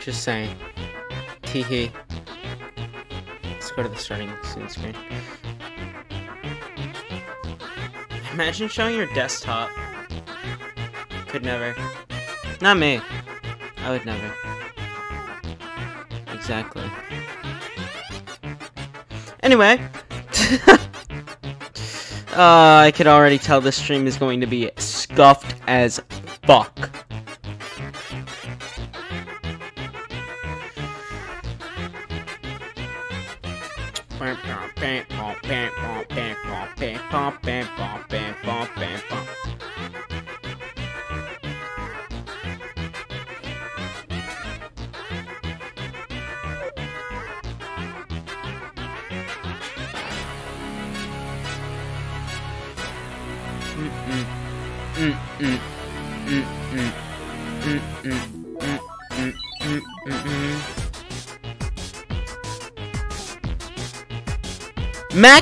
Just saying. Teehee. Let's go to the starting screen. Imagine showing your desktop. Could never. Not me. I would never. Exactly. Anyway. uh, I could already tell this stream is going to be scuffed as fuck.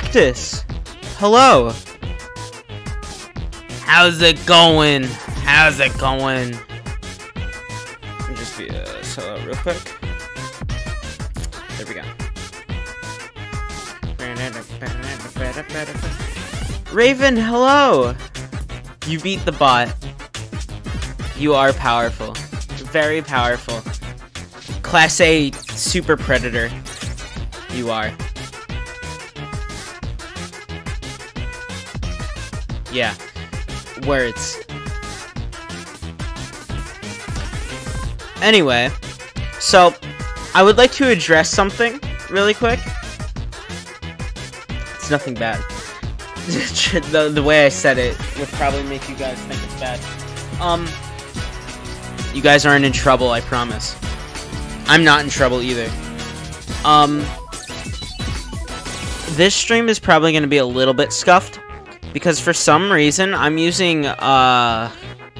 Mactus! Hello! How's it going? How's it going? Let me just be uh, a solo real quick. There we go. Raven, hello! You beat the bot. You are powerful. Very powerful. Class A super predator. You are. Yeah. Words. Anyway, so I would like to address something really quick. It's nothing bad. the, the way I said it would probably make you guys think it's bad. Um, you guys aren't in trouble, I promise. I'm not in trouble either. Um, this stream is probably going to be a little bit scuffed because for some reason I'm using uh,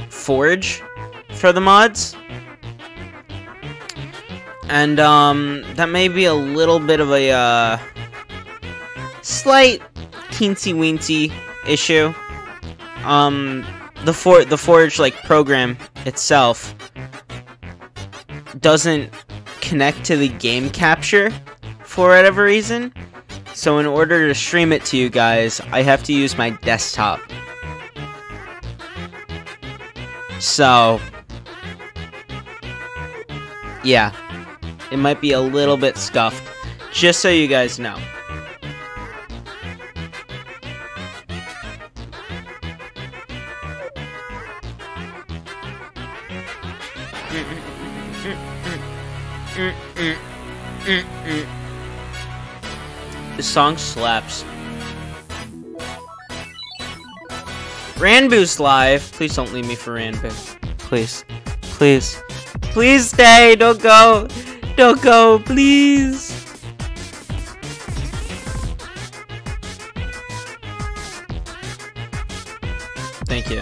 Forge for the mods. And um, that may be a little bit of a uh, slight teensy weensy issue. Um, the for the Forge like program itself doesn't connect to the game capture for whatever reason. So in order to stream it to you guys, I have to use my desktop. So, yeah, it might be a little bit scuffed, just so you guys know. This song slaps. Ranboo's live. Please don't leave me for Ranboo. Please. Please. Please stay. Don't go. Don't go. Please. Thank you.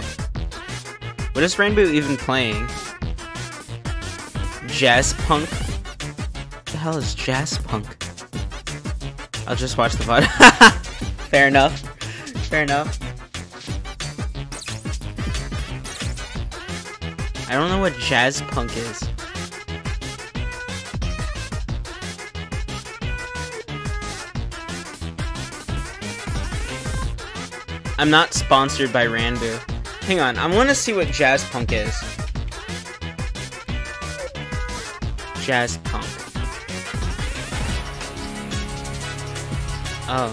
What is Ranboo even playing? Jazz punk? What the hell is jazz punk? I'll just watch the VOD. Fair enough. Fair enough. I don't know what jazz punk is. I'm not sponsored by Ranboo. Hang on, I want to see what jazz punk is. Jazz punk. Oh.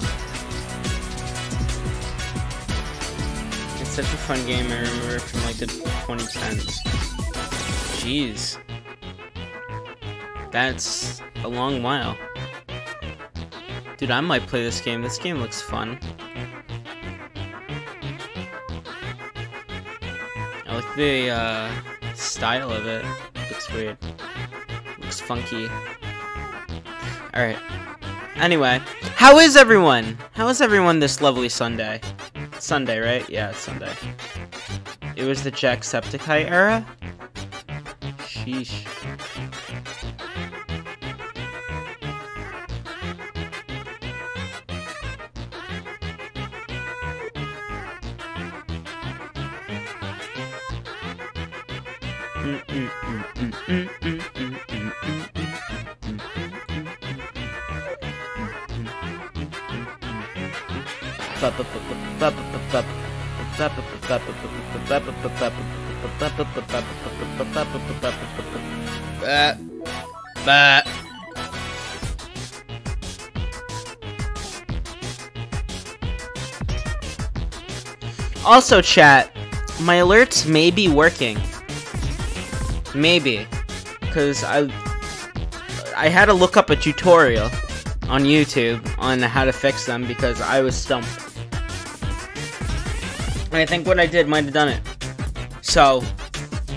It's such a fun game, I remember from like the 2010s. Jeez. That's a long while. Dude, I might play this game. This game looks fun. I like the uh, style of it. Looks weird. Looks funky. Alright. Anyway, how is everyone? How is everyone this lovely Sunday? Sunday, right? Yeah, it's Sunday. It was the Jacksepticeye era? Sheesh. Also chat my alerts may be working maybe because i i had to look up a tutorial on youtube on how to fix them because i was stumped and i think what i did might have done it so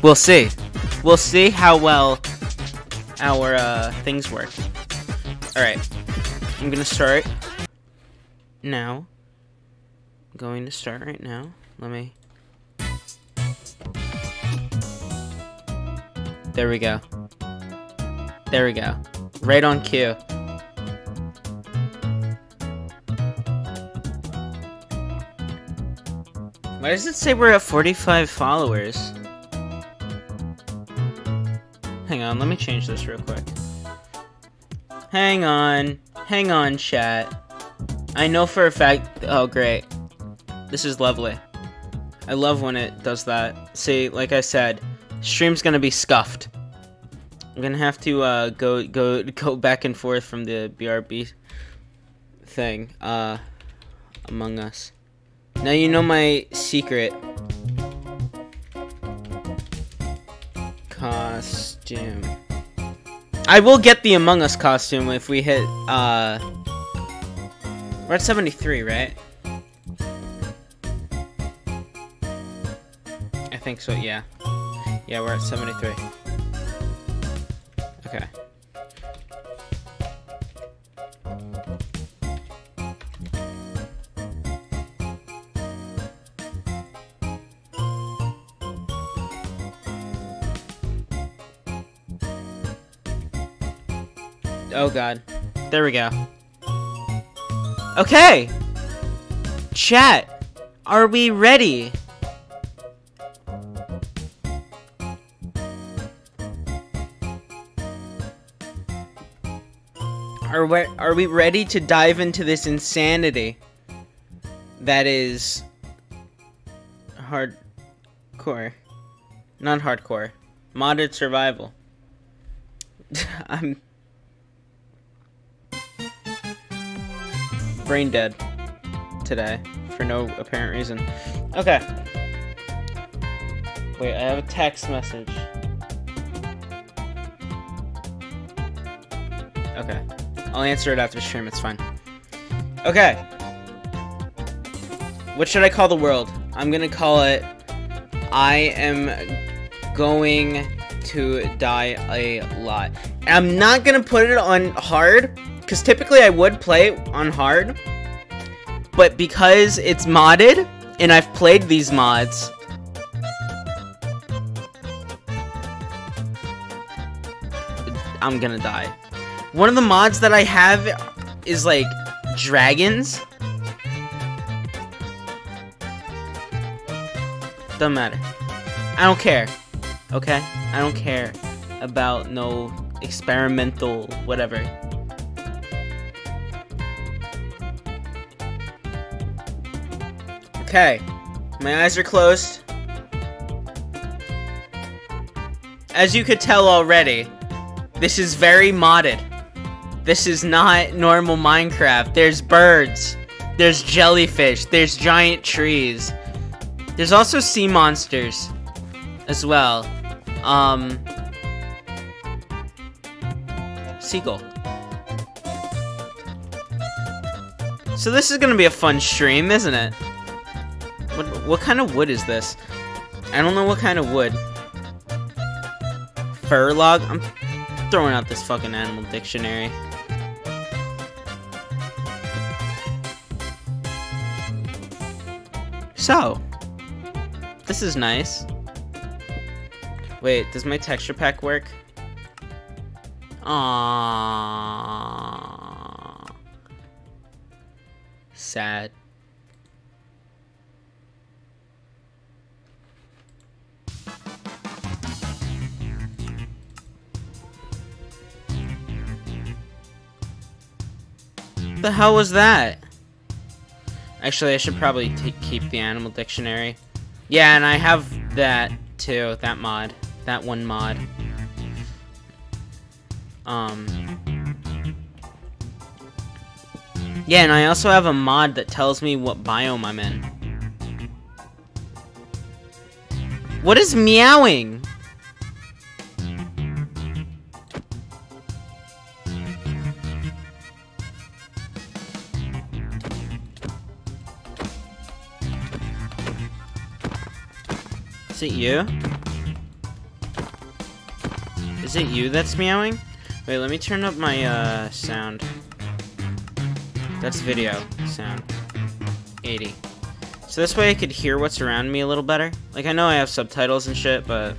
we'll see we'll see how well our uh, things work. Alright, I'm gonna start now. Going to start right now. Let me. There we go. There we go. Right on cue. Why does it say we're at 45 followers? Hang on, let me change this real quick. Hang on. Hang on, chat. I know for a fact... Oh, great. This is lovely. I love when it does that. See, like I said, stream's gonna be scuffed. I'm gonna have to uh, go go go back and forth from the BRB thing. Uh, Among Us. Now you know my secret. Costume. I will get the Among Us costume if we hit, uh... We're at 73, right? Think so, yeah. Yeah, we're at 73. Okay. Oh god. There we go. Okay! Chat! Are we ready? Are we, are we ready to dive into this insanity that is hardcore? Not hardcore. Modded survival. I'm brain dead today for no apparent reason. Okay. Wait, I have a text message. Okay. I'll answer it after the stream, it's fine. Okay. What should I call the world? I'm gonna call it I am going to die a lot. And I'm not gonna put it on hard because typically I would play on hard, but because it's modded, and I've played these mods, I'm gonna die. One of the mods that I have is like dragons. Doesn't matter. I don't care. Okay? I don't care about no experimental whatever. Okay. My eyes are closed. As you could tell already, this is very modded. This is not normal Minecraft. There's birds. There's jellyfish. There's giant trees. There's also sea monsters as well. Um, seagull. So this is gonna be a fun stream, isn't it? What, what kind of wood is this? I don't know what kind of wood. Fir log? I'm throwing out this fucking animal dictionary. So, this is nice. Wait, does my texture pack work? Aww. Sad. The hell was that? Actually, I should probably keep the animal dictionary. Yeah, and I have that too, that mod. That one mod. Um... Yeah, and I also have a mod that tells me what biome I'm in. What is meowing? Is it you? Is it you that's meowing? Wait, let me turn up my uh, sound. That's video sound. 80. So this way I could hear what's around me a little better. Like, I know I have subtitles and shit, but...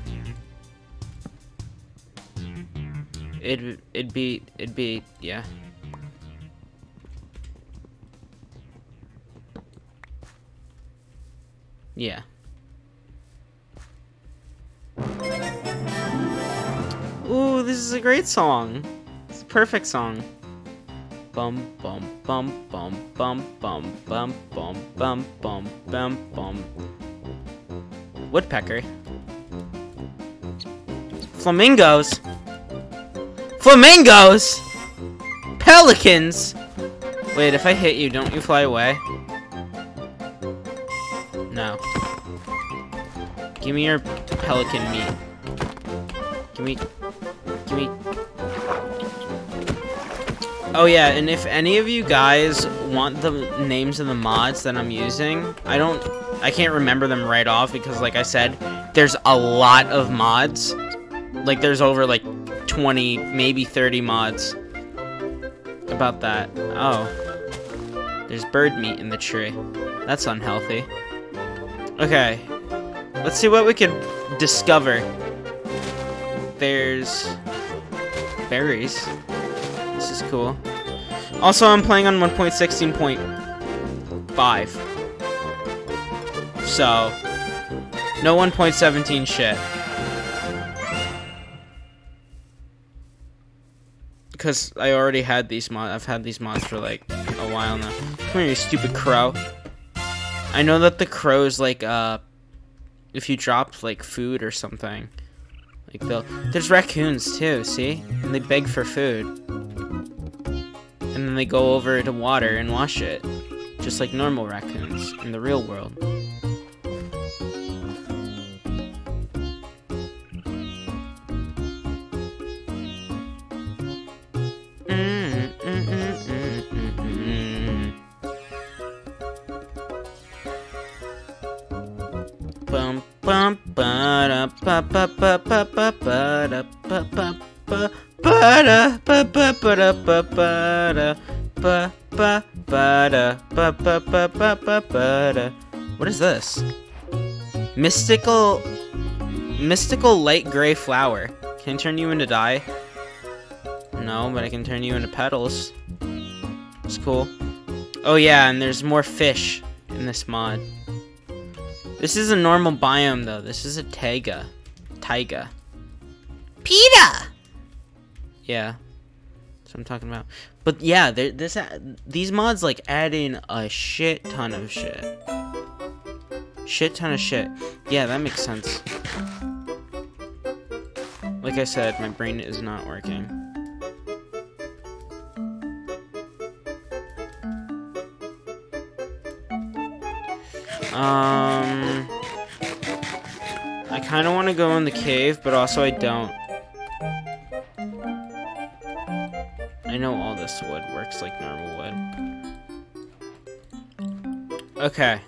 It'd, it'd be, it'd be, yeah. Yeah. Ooh, this is a great song. It's a perfect song. Bum bum bum bum bum bum bum bum bum bum bum bum. Woodpecker. Flamingos. Flamingos. Pelicans. Wait, if I hit you, don't you fly away? No. Give me your pelican meat. Give me... Give me... Oh yeah, and if any of you guys want the names of the mods that I'm using, I don't... I can't remember them right off because, like I said, there's a lot of mods. Like, there's over, like, 20, maybe 30 mods about that. Oh. There's bird meat in the tree. That's unhealthy. Okay, Let's see what we can discover. There's berries. This is cool. Also, I'm playing on 1.16.5. So, no 1.17 shit. Because I already had these mods. I've had these mods for like a while now. Come here, you stupid crow. I know that the crow's like uh if you drop like food or something. Like they'll there's raccoons too, see? And they beg for food. And then they go over to water and wash it. Just like normal raccoons in the real world. Ba ba ba ba ba ba da ba ba ba ba da ba ba ba da ba ba da da ba ba ba ba ba ba da What is this? Mystical Mystical light gray flower. Can I turn you into dye? No, but I can turn you into petals. It's cool. Oh yeah, and there's more fish in this mod. This is a normal biome, though. This is a taiga. Taiga. PETA! Yeah. That's what I'm talking about. But yeah, this these mods, like, add in a shit ton of shit. Shit ton of shit. Yeah, that makes sense. Like I said, my brain is not working. Um, I kind of want to go in the cave, but also I don't. I know all this wood works like normal wood. Okay.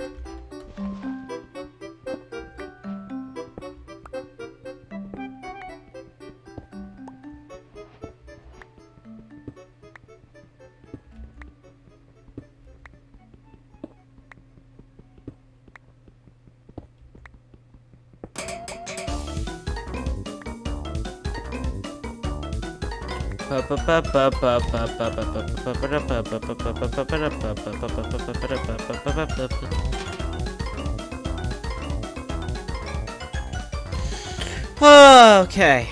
Okay.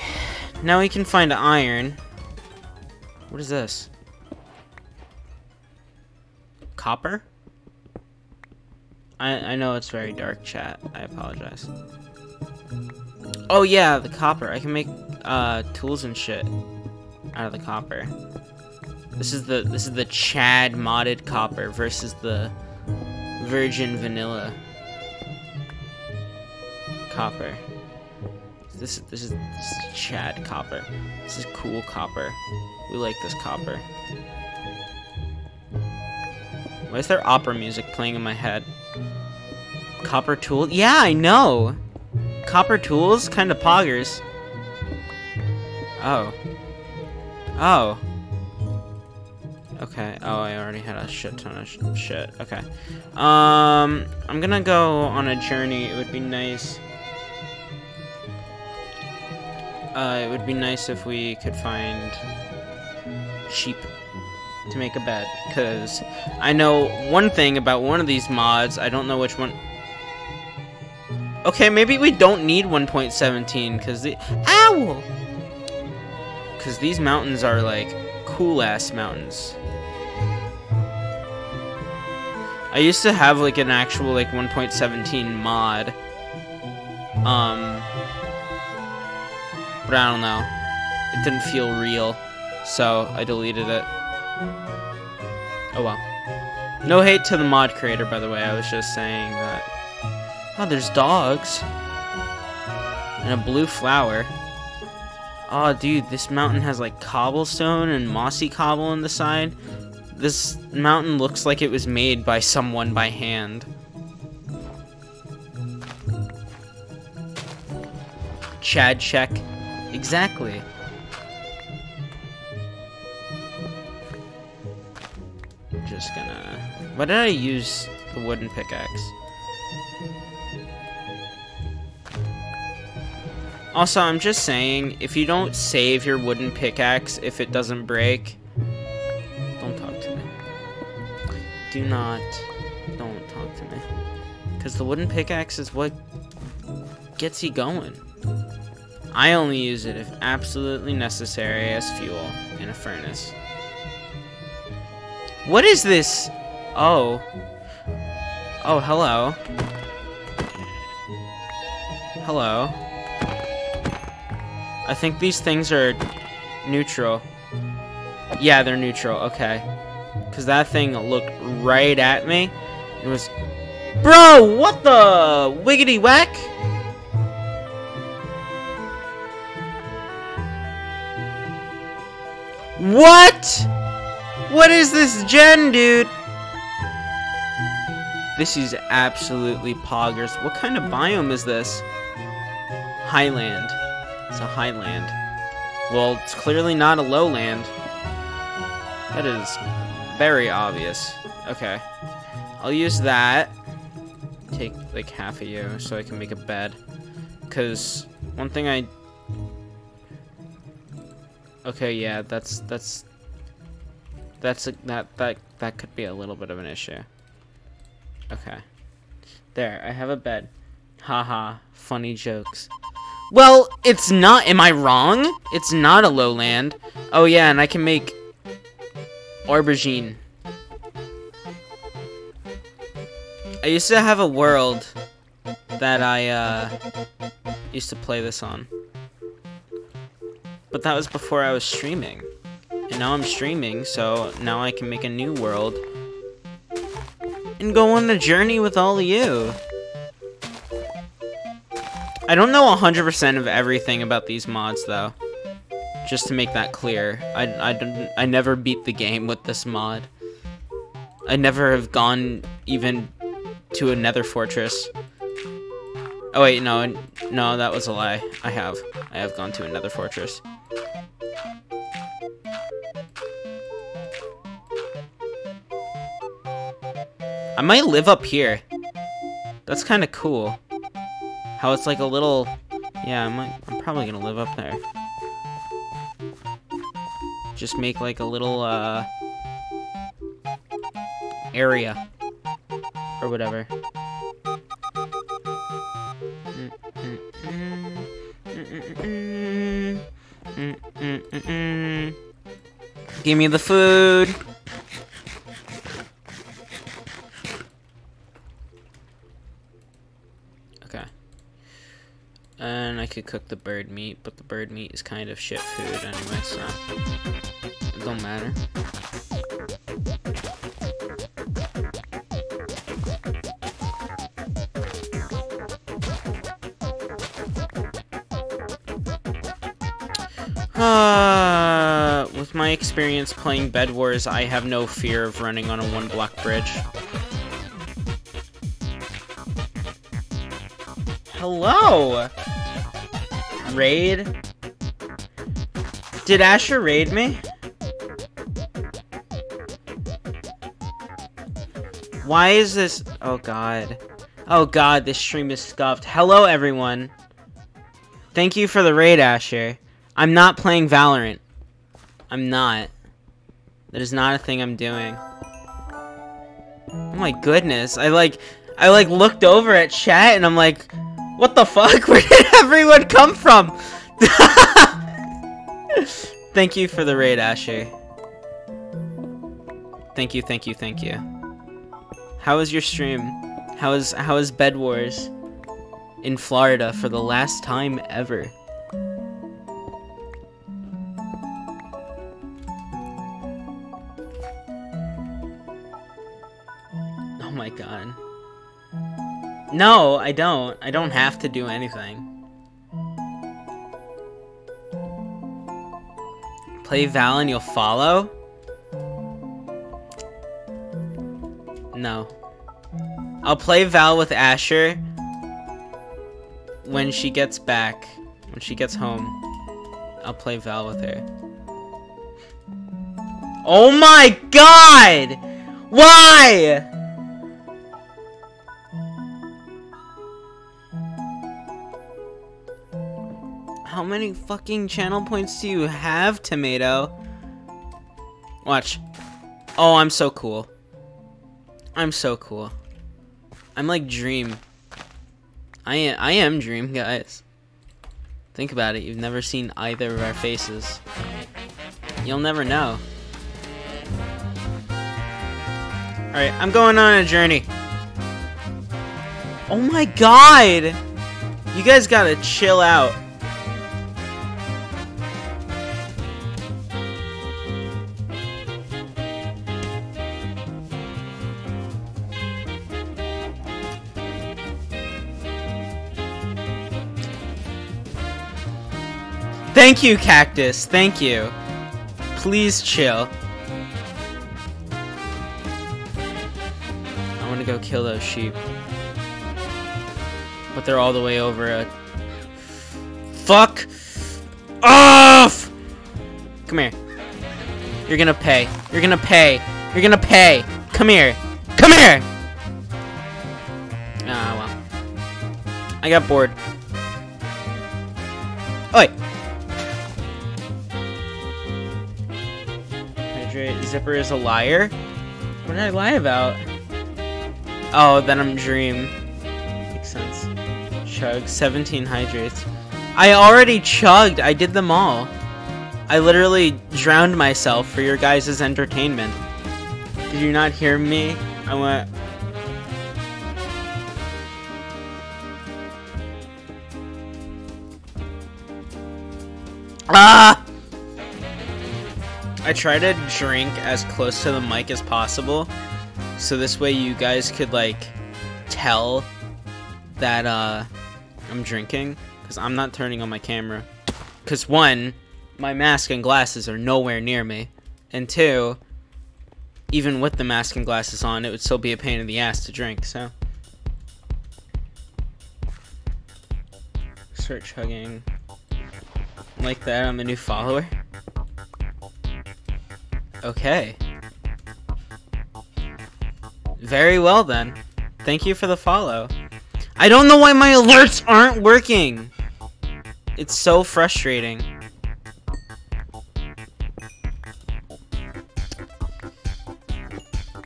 Now we can find iron. What is this? Copper? I, I know it's very dark, chat. I apologize. Oh yeah, the copper. I can make uh, tools and shit out of the copper. This is the this is the Chad modded copper versus the virgin vanilla copper. This is this is this is Chad copper. This is cool copper. We like this copper. Why is there opera music playing in my head? Copper tool? Yeah, I know. Copper tools, kind of poggers. Oh. Oh. Okay. Oh, I already had a shit ton of sh shit. Okay. Um, I'm gonna go on a journey. It would be nice. Uh, it would be nice if we could find sheep to make a bed, because I know one thing about one of these mods. I don't know which one. Okay, maybe we don't need 1.17, because the- OWL! Because these mountains are, like, cool-ass mountains. I used to have, like, an actual, like, 1.17 mod. Um... But I don't know. It didn't feel real, so I deleted it. Oh well. No hate to the mod creator, by the way. I was just saying that. Oh, there's dogs. And a blue flower. Oh, dude, this mountain has like cobblestone and mossy cobble on the side. This mountain looks like it was made by someone by hand. Chad check. Exactly. Just gonna... Why did I use the wooden pickaxe? Also, I'm just saying, if you don't save your wooden pickaxe if it doesn't break, don't talk to me. Do not, don't talk to me. Because the wooden pickaxe is what gets you going. I only use it if absolutely necessary as fuel in a furnace. What is this? Oh. Oh, hello. Hello. I think these things are neutral. Yeah, they're neutral. Okay. Because that thing looked right at me. It was... Bro, what the... Wiggity whack? What? What is this gen, dude? This is absolutely poggers. What kind of biome is this? Highland. It's a highland. Well, it's clearly not a lowland. That is very obvious. Okay. I'll use that. Take, like, half of you so I can make a bed. Because one thing I... Okay, yeah, that's, that's... That's, a, that, that, that could be a little bit of an issue. Okay. There, I have a bed. Haha, funny jokes. Well, it's not. Am I wrong? It's not a lowland. Oh, yeah, and I can make aubergine. I used to have a world that I uh, used to play this on. But that was before I was streaming. And now I'm streaming, so now I can make a new world. And go on a journey with all of you. I don't know 100% of everything about these mods, though. Just to make that clear. I, I, I never beat the game with this mod. I never have gone even to a nether fortress. Oh wait, no, no, that was a lie. I have. I have gone to a nether fortress. I might live up here. That's kind of cool. How it's like a little... Yeah, I might, I'm probably gonna live up there. Just make like a little, uh... Area. Or whatever. Give me the food. Could cook the bird meat, but the bird meat is kind of shit food anyway, so it don't matter. Uh, with my experience playing Bed Wars, I have no fear of running on a one block bridge. Hello! Raid? Did Asher raid me? Why is this? Oh god. Oh god, this stream is scuffed. Hello everyone. Thank you for the raid, Asher. I'm not playing Valorant. I'm not. That is not a thing I'm doing. Oh my goodness. I like I like looked over at chat and I'm like, what the fuck? Where did everyone come from? thank you for the raid, Asher. Thank you, thank you, thank you. How was your stream? How is how is Bed Wars in Florida for the last time ever? Oh my god. No, I don't. I don't have to do anything. Play Val and you'll follow? No. I'll play Val with Asher when she gets back. When she gets home. I'll play Val with her. Oh my god! Why? How many fucking channel points do you have, Tomato? Watch. Oh, I'm so cool. I'm so cool. I'm like Dream. I am, I am Dream, guys. Think about it. You've never seen either of our faces. You'll never know. Alright, I'm going on a journey. Oh my god! You guys gotta chill out. Thank you, Cactus. Thank you. Please chill. I want to go kill those sheep. But they're all the way over a... Fuck off! Come here. You're gonna pay. You're gonna pay. You're gonna pay. Come here. Come here! Ah, well. I got bored. Oi! Hydrate. Zipper is a liar? What did I lie about? Oh, then I'm Dream. Makes sense. Chug. 17 hydrates. I already chugged. I did them all. I literally drowned myself for your guys' entertainment. Did you not hear me? I went... Ah! I try to drink as close to the mic as possible, so this way you guys could, like, tell that, uh, I'm drinking, because I'm not turning on my camera. Because, one, my mask and glasses are nowhere near me, and two, even with the mask and glasses on, it would still be a pain in the ass to drink, so. Search hugging. Like that, I'm a new follower. Okay. Very well then. Thank you for the follow. I don't know why my alerts aren't working. It's so frustrating.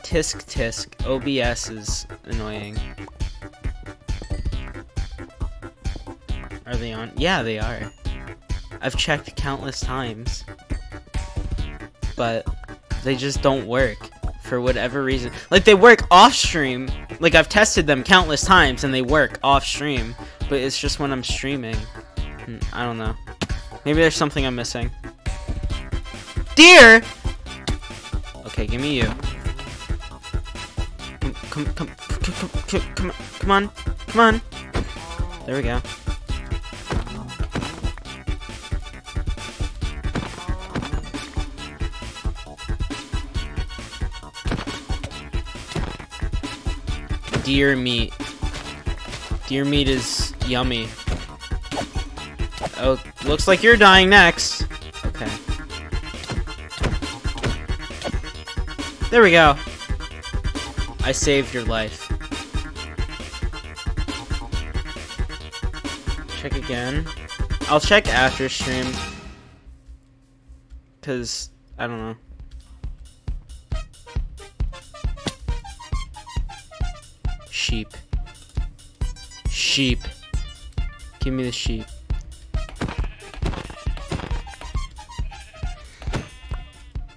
Tisk tisk. OBS is annoying. Are they on? Yeah, they are. I've checked countless times. But they just don't work for whatever reason. Like they work off stream. Like I've tested them countless times and they work off stream, but it's just when I'm streaming. Hmm, I don't know. Maybe there's something I'm missing. Deer! Okay, give me you. Come, come, come, come, come, come, come on, come on. There we go. Deer meat. Deer meat is yummy. Oh, looks like you're dying next. Okay. There we go. I saved your life. Check again. I'll check after stream. Cause, I don't know. Sheep. Sheep. Give me the sheep.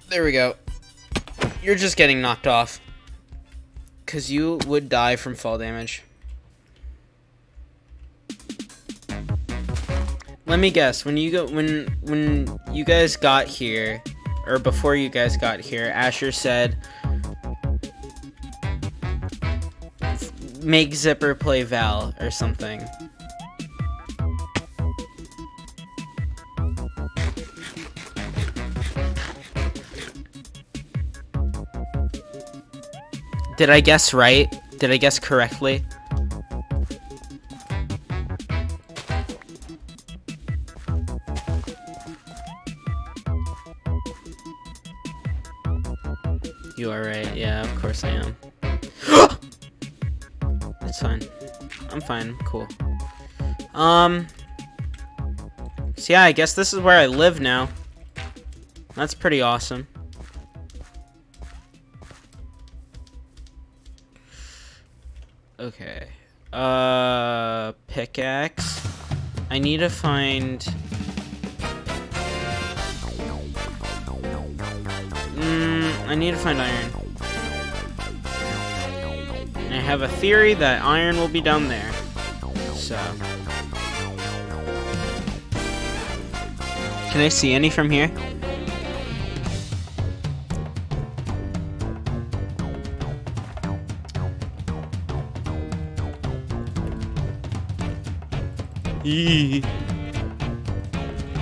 There we go. You're just getting knocked off. Because you would die from fall damage. Let me guess. When you go, when when you guys got here, or before you guys got here, Asher said, "Make Zipper play Val" or something. Did I guess right? Did I guess correctly? Fine. Cool. Um. So yeah, I guess this is where I live now. That's pretty awesome. Okay. Uh, pickaxe. I need to find. Mm, I need to find iron. I have a theory that iron will be down there. So. Can I see any from here?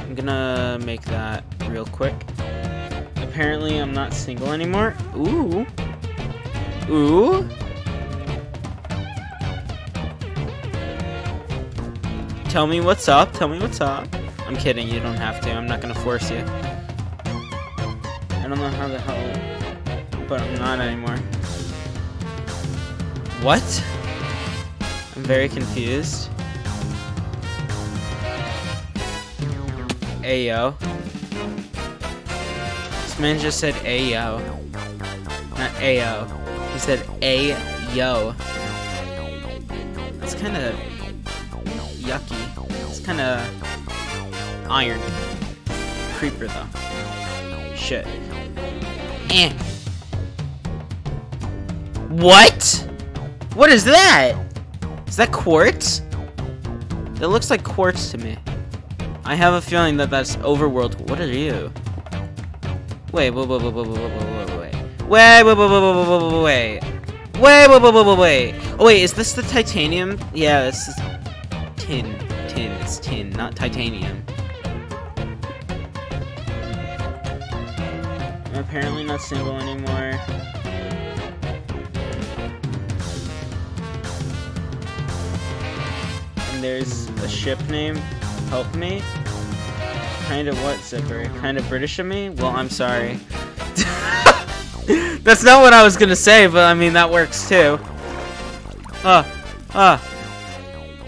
I'm gonna make that real quick. Apparently, I'm not single anymore. Ooh. Ooh. Tell me what's up. Tell me what's up. I'm kidding. You don't have to. I'm not gonna force you. I don't know how the hell, but I'm not anymore. What? I'm very confused. Ayo. This man just said Ayo. Not Ayo. He said Ayo. That's kind of yucky. Kind of iron. Creeper though. Shit. Eh. What? What is that? Is that quartz? That looks like quartz to me. I have a feeling that that's overworld. What are you? Wait, wait, wait, wait, wait, wait, wait, wait, wait. Wait, wait, wait, wait, wait, wait, wait, wait. Wait, wait, wait, wait, wait, wait. Oh, wait, is this the titanium? Yeah, this is tin. Tin. It's tin, not titanium. I'm apparently not single anymore. And there's a ship name. Help me? Kind of what, Zipper? Kind of British of me? Well, I'm sorry. That's not what I was gonna say, but I mean, that works too. Uh, uh,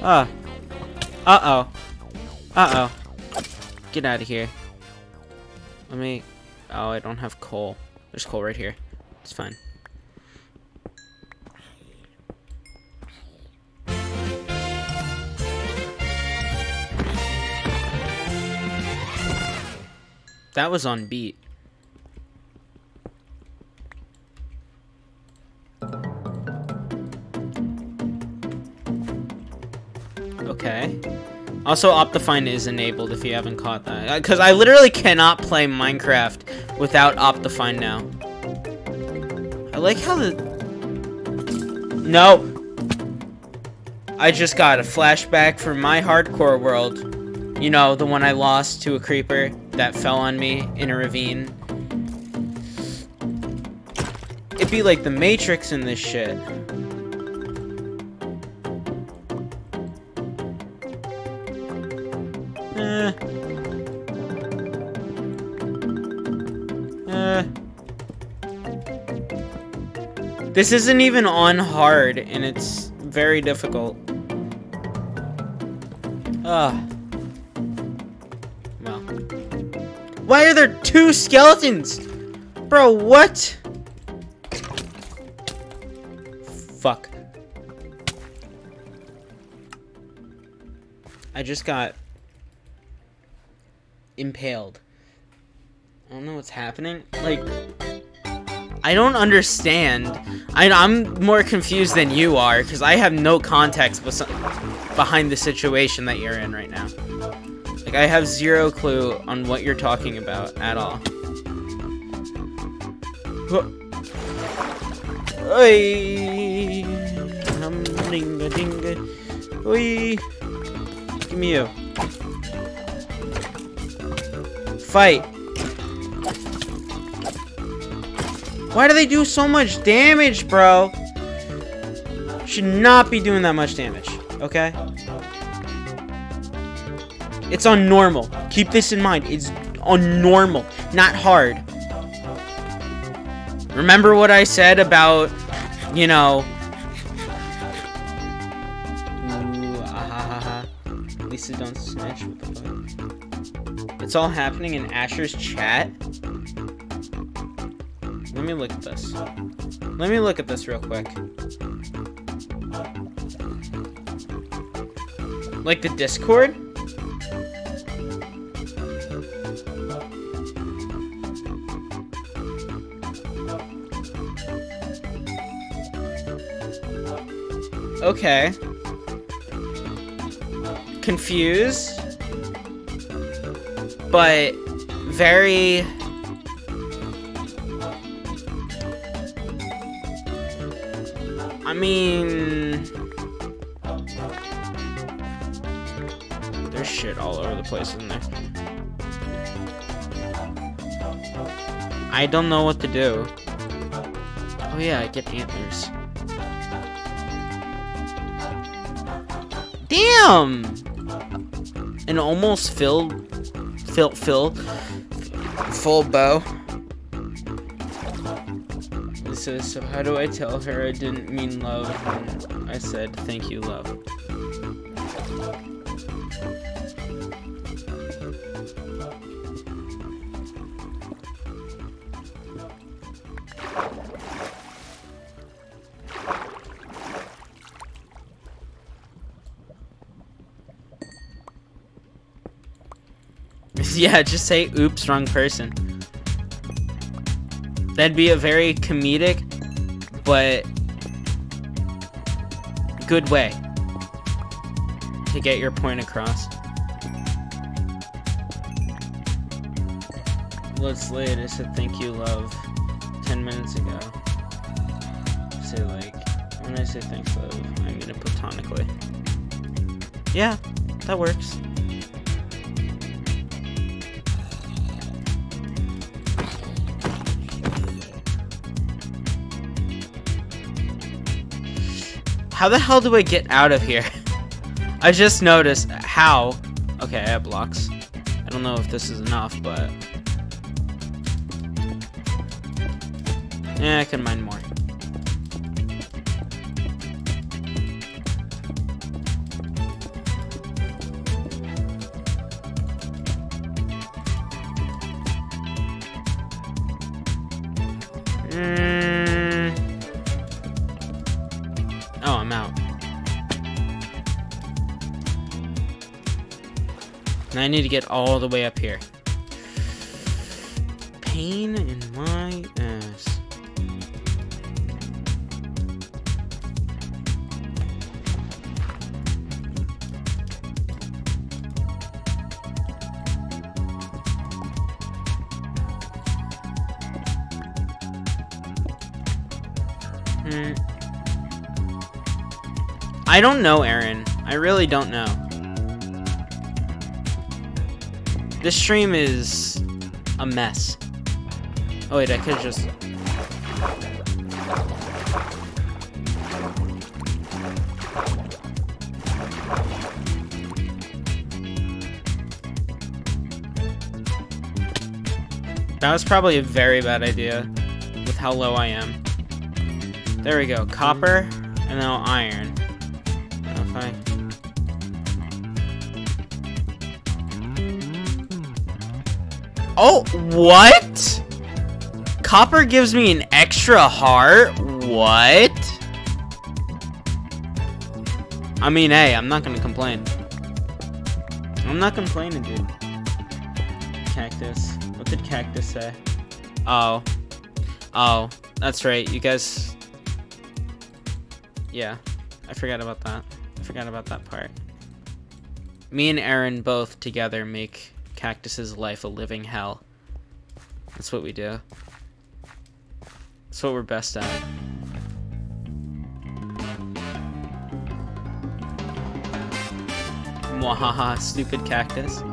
uh, uh-oh. Uh-oh. Get out of here. Let me... Oh, I don't have coal. There's coal right here. It's fine. That was on beat. Okay. Also, Optifine is enabled if you haven't caught that. Uh, because I literally cannot play Minecraft without Optifine now. I like how the... No! I just got a flashback from my hardcore world. You know, the one I lost to a creeper that fell on me in a ravine. It'd be like the Matrix in this shit. This isn't even on hard, and it's very difficult. Ah. Well. Why are there two skeletons? Bro, what? Fuck. I just got impaled. I don't know what's happening. Like, I don't understand. I, I'm more confused than you are, because I have no context behind the situation that you're in right now. Like, I have zero clue on what you're talking about at all. Oi! Dinga dinga. Oi! Give me you. Fight. Why do they do so much damage, bro? Should not be doing that much damage, okay? It's on normal. Keep this in mind. It's on normal, not hard. Remember what I said about, you know... Ooh, ah, Lisa, don't snitch. What the fuck? It's all happening in Asher's chat? Let me look at this. Let me look at this real quick. Like the Discord? Okay. Confused. But very I mean there's shit all over the place in there. I don't know what to do. Oh yeah, I get antlers. Damn! An almost filled, fill, fill, full bow. So how do I tell her I didn't mean love when I said thank you, love? yeah, just say, oops, wrong person. That'd be a very comedic, but good way to get your point across. Let's late. I said thank you, love, 10 minutes ago. Say like, when I say thanks, love, I mean it platonically. Yeah, that works. How the hell do I get out of here? I just noticed how. Okay, I have blocks. I don't know if this is enough, but... Yeah, I can mine more. I need to get all the way up here. Pain in my ass. Hmm. I don't know, Aaron. I really don't know. This stream is a mess. Oh wait, I could just... That was probably a very bad idea with how low I am. There we go. Copper, and now iron. What? Copper gives me an extra heart? What? I mean, hey, I'm not gonna complain. I'm not complaining, dude. Cactus. What did Cactus say? Oh. Oh, that's right. You guys... Yeah, I forgot about that. I forgot about that part. Me and Aaron both together make Cactus's life a living hell. That's what we do. That's what we're best at. Mwahaha, stupid cactus.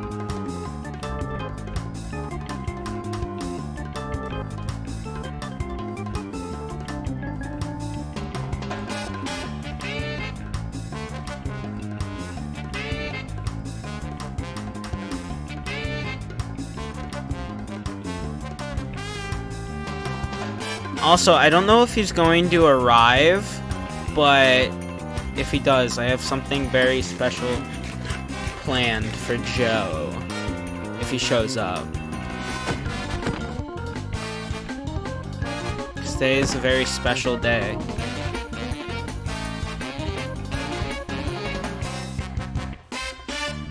Also, I don't know if he's going to arrive, but if he does, I have something very special planned for Joe if he shows up. Today is a very special day.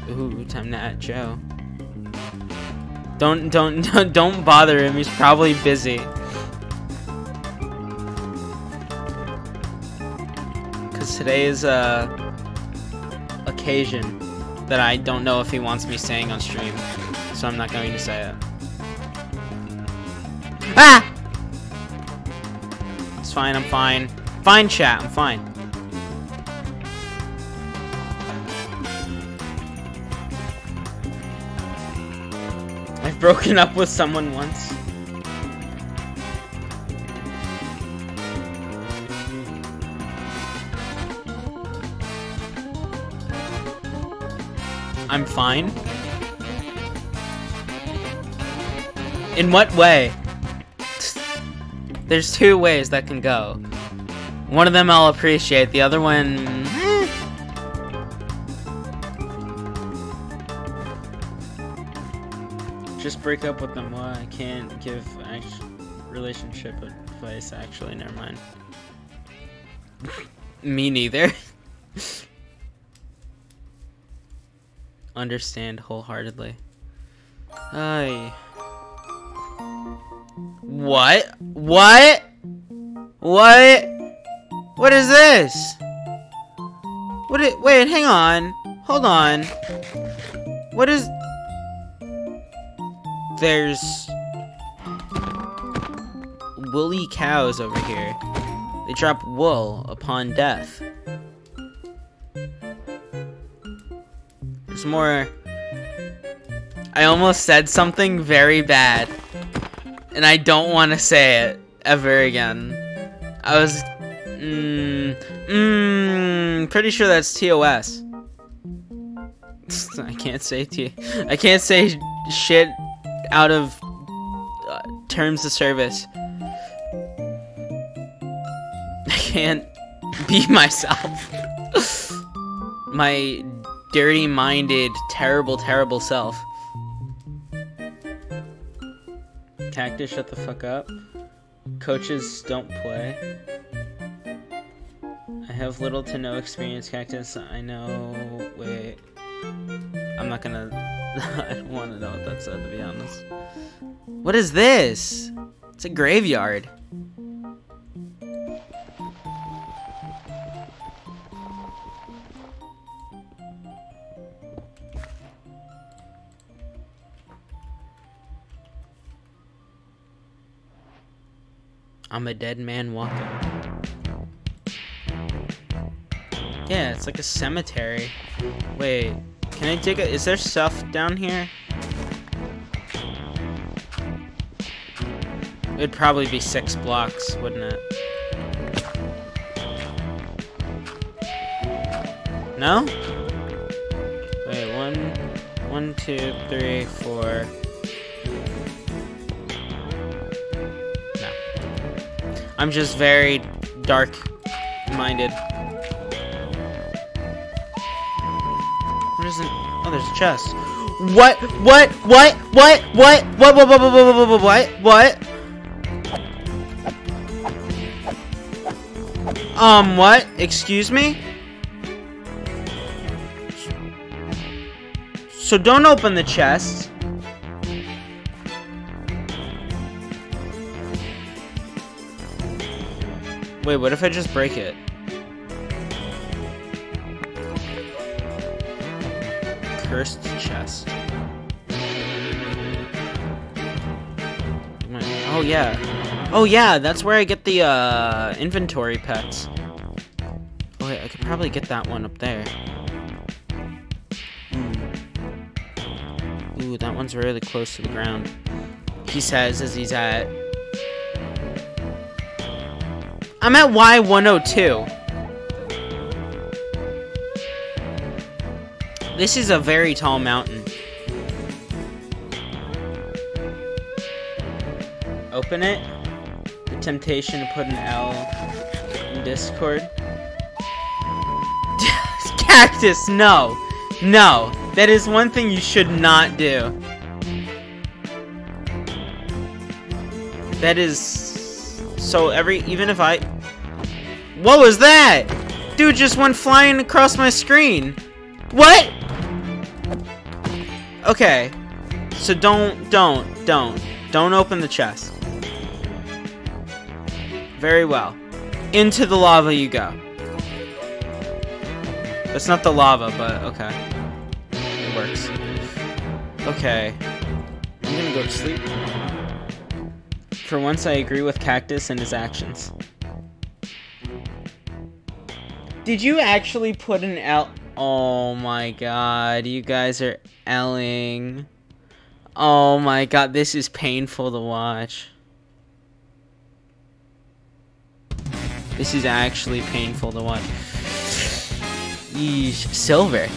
Ooh, time to add Joe. Don't don't don't don't bother him. He's probably busy. Cause today is a occasion that I don't know if he wants me saying on stream, so I'm not going to say it. Ah! It's fine. I'm fine. Fine, chat. I'm fine. I've broken up with someone once. I'm fine? In what way? There's two ways that can go. One of them I'll appreciate, the other one... eh. Just break up with them. Well, I can't give relationship advice. Actually, never mind. Me neither. Understand wholeheartedly. Ay. What? What? What? What is this? What it- wait, hang on. Hold on. What is- There's... Woolly cows over here. They drop wool upon death. There's more... I almost said something very bad. And I don't want to say it ever again. I was... Mmm... Mmm... Pretty sure that's TOS. I can't say T... I can't say shit out of uh, terms of service. I can't be myself. My dirty-minded, terrible, terrible self. Cactus, shut the fuck up. Coaches don't play. I have little to no experience, Cactus. I know. Wait. I'm not gonna. I don't want to know what that said, to be honest. What is this? It's a graveyard. I'm a dead man walking. Yeah, it's like a cemetery. Wait, can I dig is there stuff down here? It'd probably be six blocks, wouldn't it? No? Wait, one, one, two, three, four. I'm just very dark-minded. What isn't? Oh, there's a chest. What? What? What? What? What? What? What? What? What? What? What? What? What? Um, what? Excuse me? So don't open the chest. Wait, what if I just break it? Cursed chest. Oh yeah. Oh yeah, that's where I get the uh, inventory pets. Oh wait, I could probably get that one up there. Ooh. Ooh, that one's really close to the ground. He says as he's at... I'm at Y102. This is a very tall mountain. Open it. The temptation to put an L in Discord. Cactus, no. No. That is one thing you should not do. That is... So every... Even if I... What was that? Dude just went flying across my screen. What? Okay. So don't, don't, don't. Don't open the chest. Very well. Into the lava you go. That's not the lava, but okay. It works. Okay. I'm gonna go to sleep. For once, I agree with Cactus and his actions. Did you actually put an L? Oh my god, you guys are Elling. Oh my god, this is painful to watch. This is actually painful to watch. Yeesh. Silver.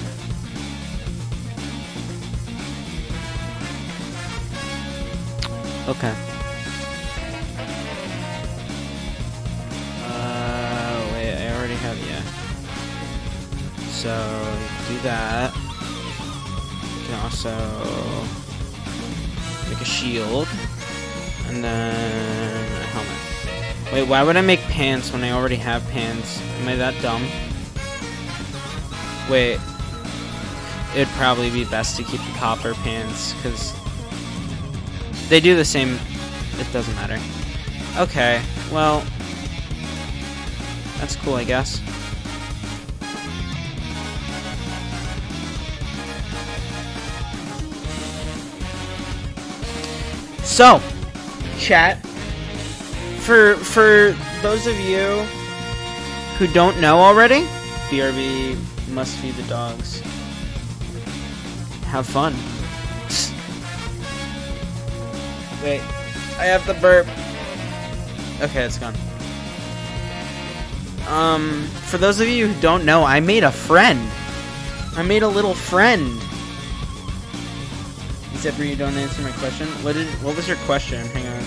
Okay. So, do that. You can also make a shield. And then a helmet. Wait, why would I make pants when I already have pants? Am I that dumb? Wait. It'd probably be best to keep the copper pants, because they do the same. It doesn't matter. Okay, well, that's cool, I guess. So, chat. For for those of you who don't know already, BRB must feed the dogs. Have fun. Wait, I have the burp. Okay, it's gone. Um, for those of you who don't know, I made a friend. I made a little friend. Except for you don't answer my question. What did? What was your question? Hang on.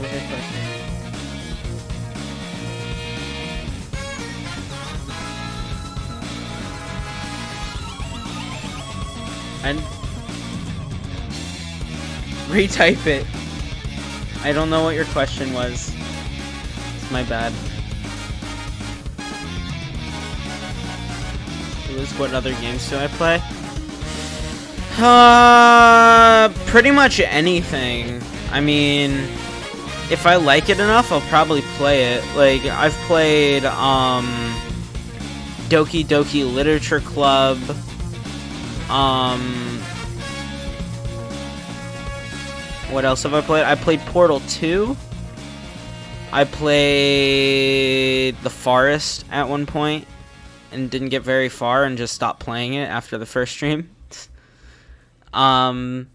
What was your question? And retype it. I don't know what your question was. It's my bad. It was what other games do I play? Uh, pretty much anything. I mean, if I like it enough, I'll probably play it. Like, I've played, um, Doki Doki Literature Club, um, what else have I played? I played Portal 2. I played The Forest at one point and didn't get very far and just stopped playing it after the first stream. Um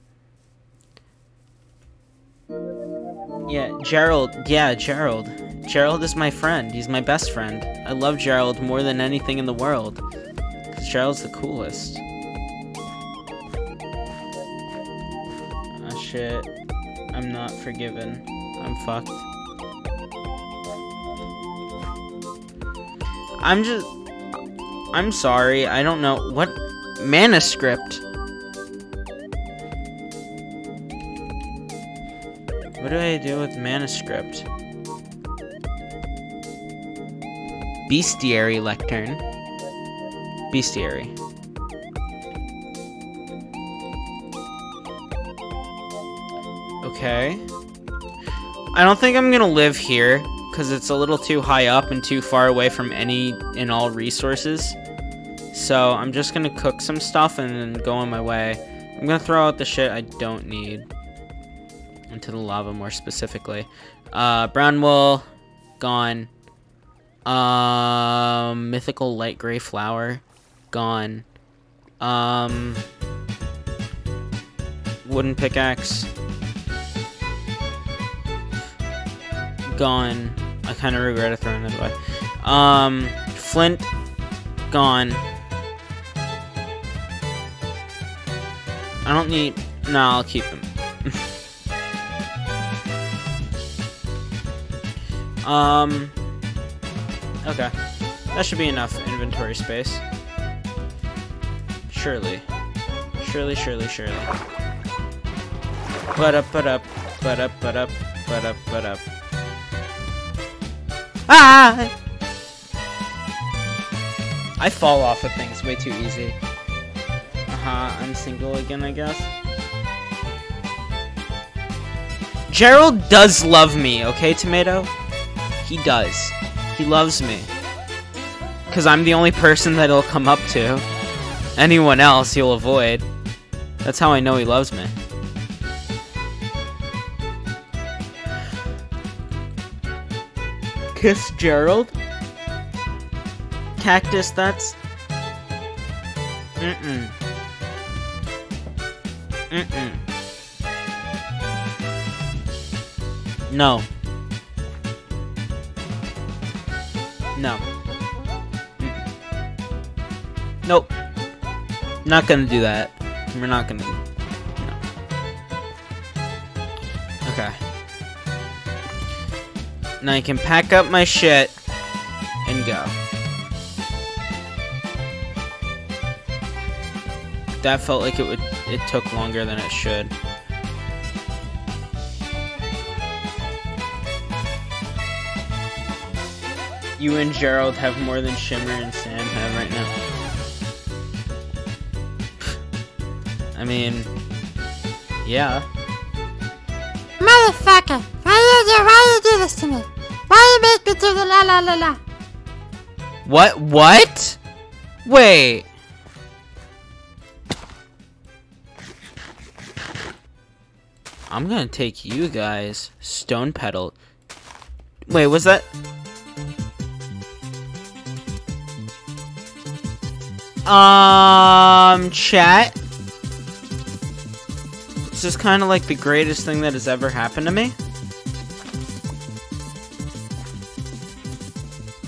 Yeah, Gerald. Yeah, Gerald. Gerald is my friend. He's my best friend. I love Gerald more than anything in the world. Cause Gerald's the coolest. Ah, shit. I'm not forgiven. I'm fucked. I'm just... I'm sorry. I don't know. What? Manuscript. What do I do with manuscript? Bestiary lectern. Bestiary. Okay. I don't think I'm gonna live here because it's a little too high up and too far away from any and all resources. So I'm just gonna cook some stuff and then go on my way. I'm gonna throw out the shit I don't need. Into the lava more specifically. Uh, brown wool, gone. Um, mythical light gray flower, gone. Um, wooden pickaxe, gone. I kind of regret throwing that away. Um, flint, gone. I don't need. No, I'll keep them. um. Okay. That should be enough inventory space. Surely. Surely, surely, surely. But up, but up, but up, but up, but up, but up. Ah! I fall off of things way too easy. Uh-huh, I'm single again, I guess. Gerald does love me, okay, Tomato? He does. He loves me. Because I'm the only person that he'll come up to. Anyone else he'll avoid. That's how I know he loves me. Kiss Gerald? Cactus, that's... Mm-mm. Mm-mm. No. No. Nope. Not gonna do that. We're not gonna. No. Okay. Now I can pack up my shit and go. That felt like it would. It took longer than it should. You and Gerald have more than Shimmer and Sam have right now. I mean, yeah. Motherfucker! Why you do? Why you do this to me? Why you make me do the la la la la? What? What? Wait. I'm gonna take you guys. Stone pedal. Wait, was that? Um, chat. This is kind of like the greatest thing that has ever happened to me.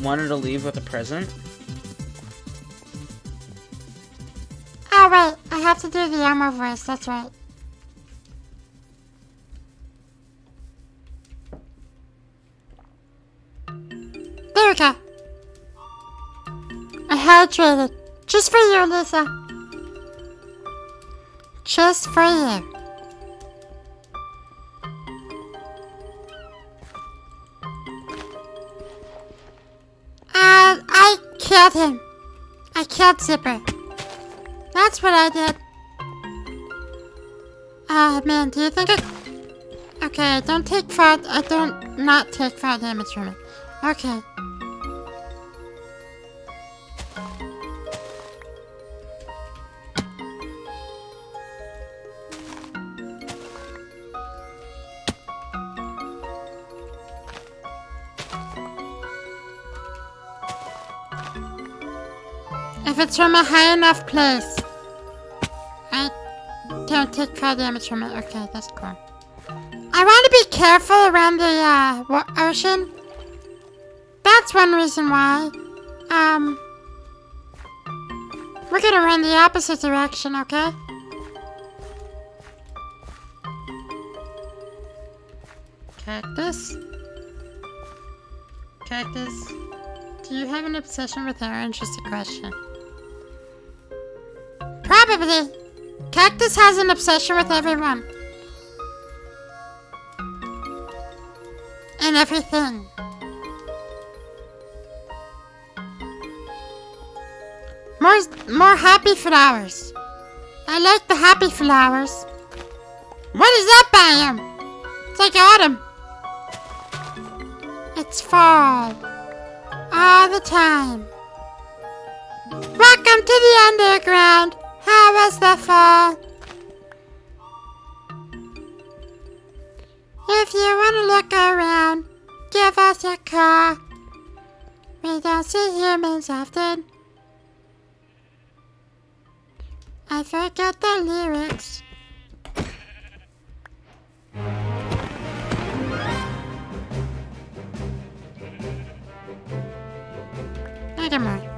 Wanted to leave with a present. Oh I have to do the armor voice. That's right. There we go. I hydrated. Just for you, Lisa. Just for you. And I killed him. I killed Zipper. That's what I did. Ah, uh, man, do you think it... Okay, don't take fire... I don't not take fire damage from it. Okay. If it's from a high enough place, I don't take fall damage from it. Okay, that's cool. I want to be careful around the uh, ocean. That's one reason why. Um, we're gonna run the opposite direction, okay? Cactus? Cactus? Do you have an obsession with orange? Just a question. Probably. Cactus has an obsession with everyone. And everything. More, more happy flowers. I like the happy flowers. What is that biome? It's like autumn. It's fall. All the time. Welcome to the underground. How was the fall? If you want to look around, give us a call. We don't see humans often. I forget the lyrics. Wait a.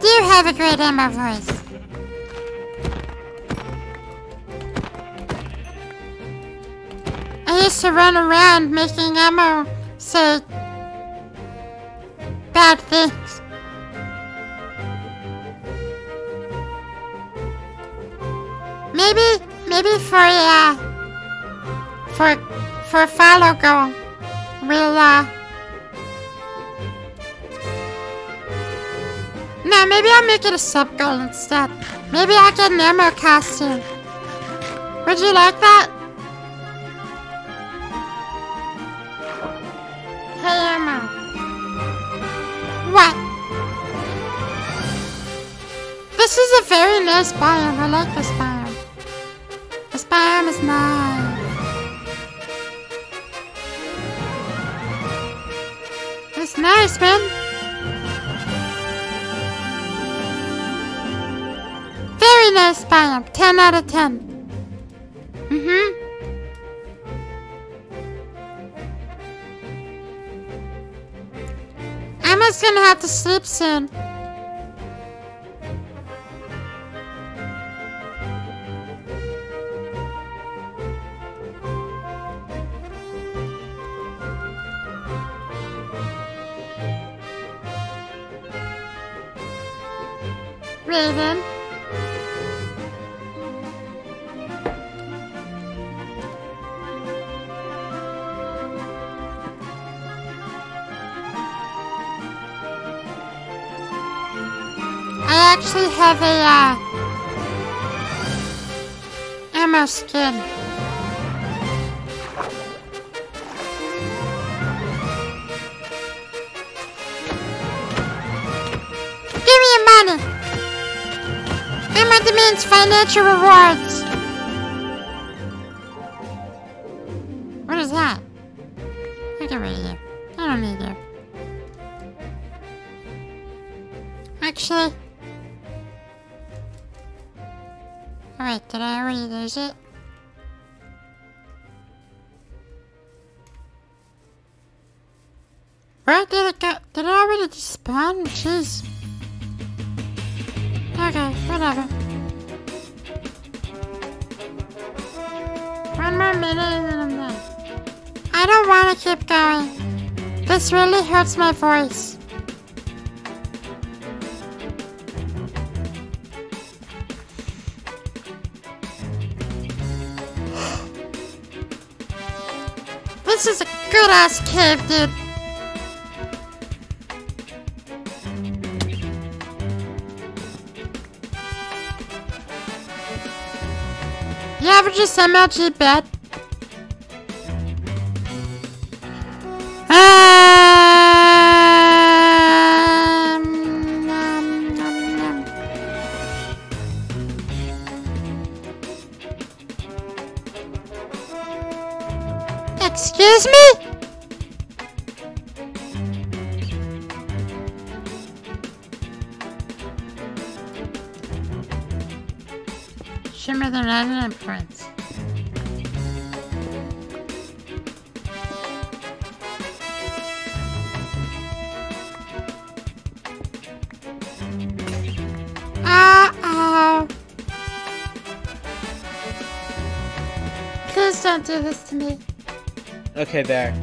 do have a great Emma voice. I used to run around making Emma say bad things. Maybe, maybe for uh, for for follow goal, we'll uh. No, maybe I'll make it a sub goal instead. Maybe I'll get an Emma costume. Would you like that? Hey Emma. What? This is a very nice biome. I like this biome. This biome is nice. It's nice, man. Very nice biome. 10 out of 10. Mm-hmm. Emma's gonna have to sleep soon. Raven. I actually have a uh, ammo skin. Give me your money. Ammo demands financial rewards. What is that? I get rid of you. I don't need you. Actually. Alright, did I already lose it? Where did it go? Did it already despawn? Jeez. Okay, whatever. One more minute and I'm done. I don't want to keep going. This really hurts my voice. This is a good ass cave, dude. You ever just MLG bed? Um, nom, Excuse me? Shimmer the Prince. Uh-oh. Please don't do this to me. Okay, there.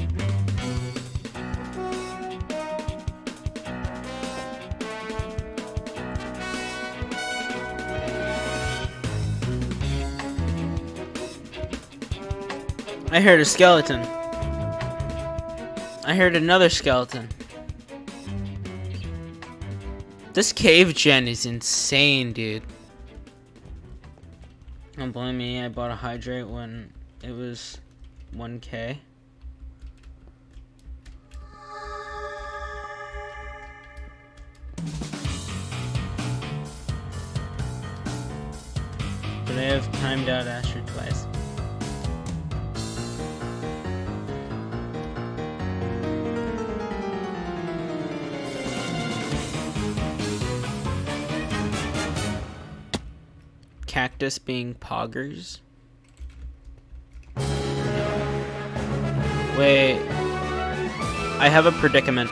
I heard a skeleton. I heard another skeleton. This cave gen is insane, dude. Don't blame me, I bought a hydrate when it was 1k. I have timed out Asher twice. Cactus being poggers. Wait. I have a predicament.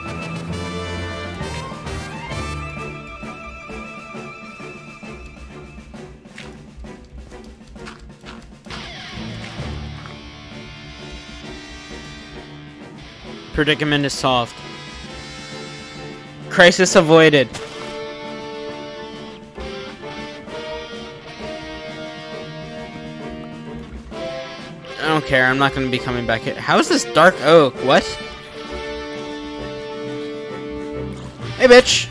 Predicament is solved. Crisis avoided. I don't care. I'm not going to be coming back here. How is this dark oak? What? Hey, bitch.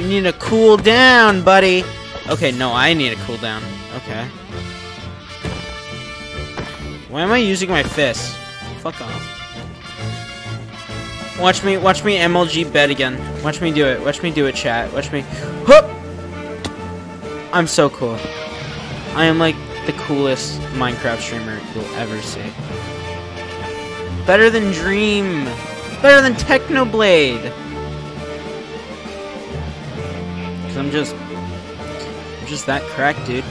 You need to cool down, buddy. Okay, no, I need to cool down. Okay. Why am I using my fist? Fuck off. Watch me, watch me MLG bed again. Watch me do it. Watch me do it, chat. Watch me. Hoop! I'm so cool. I am like the coolest Minecraft streamer you'll ever see. Better than Dream. Better than Technoblade. Cause I'm just, I'm just that cracked, dude.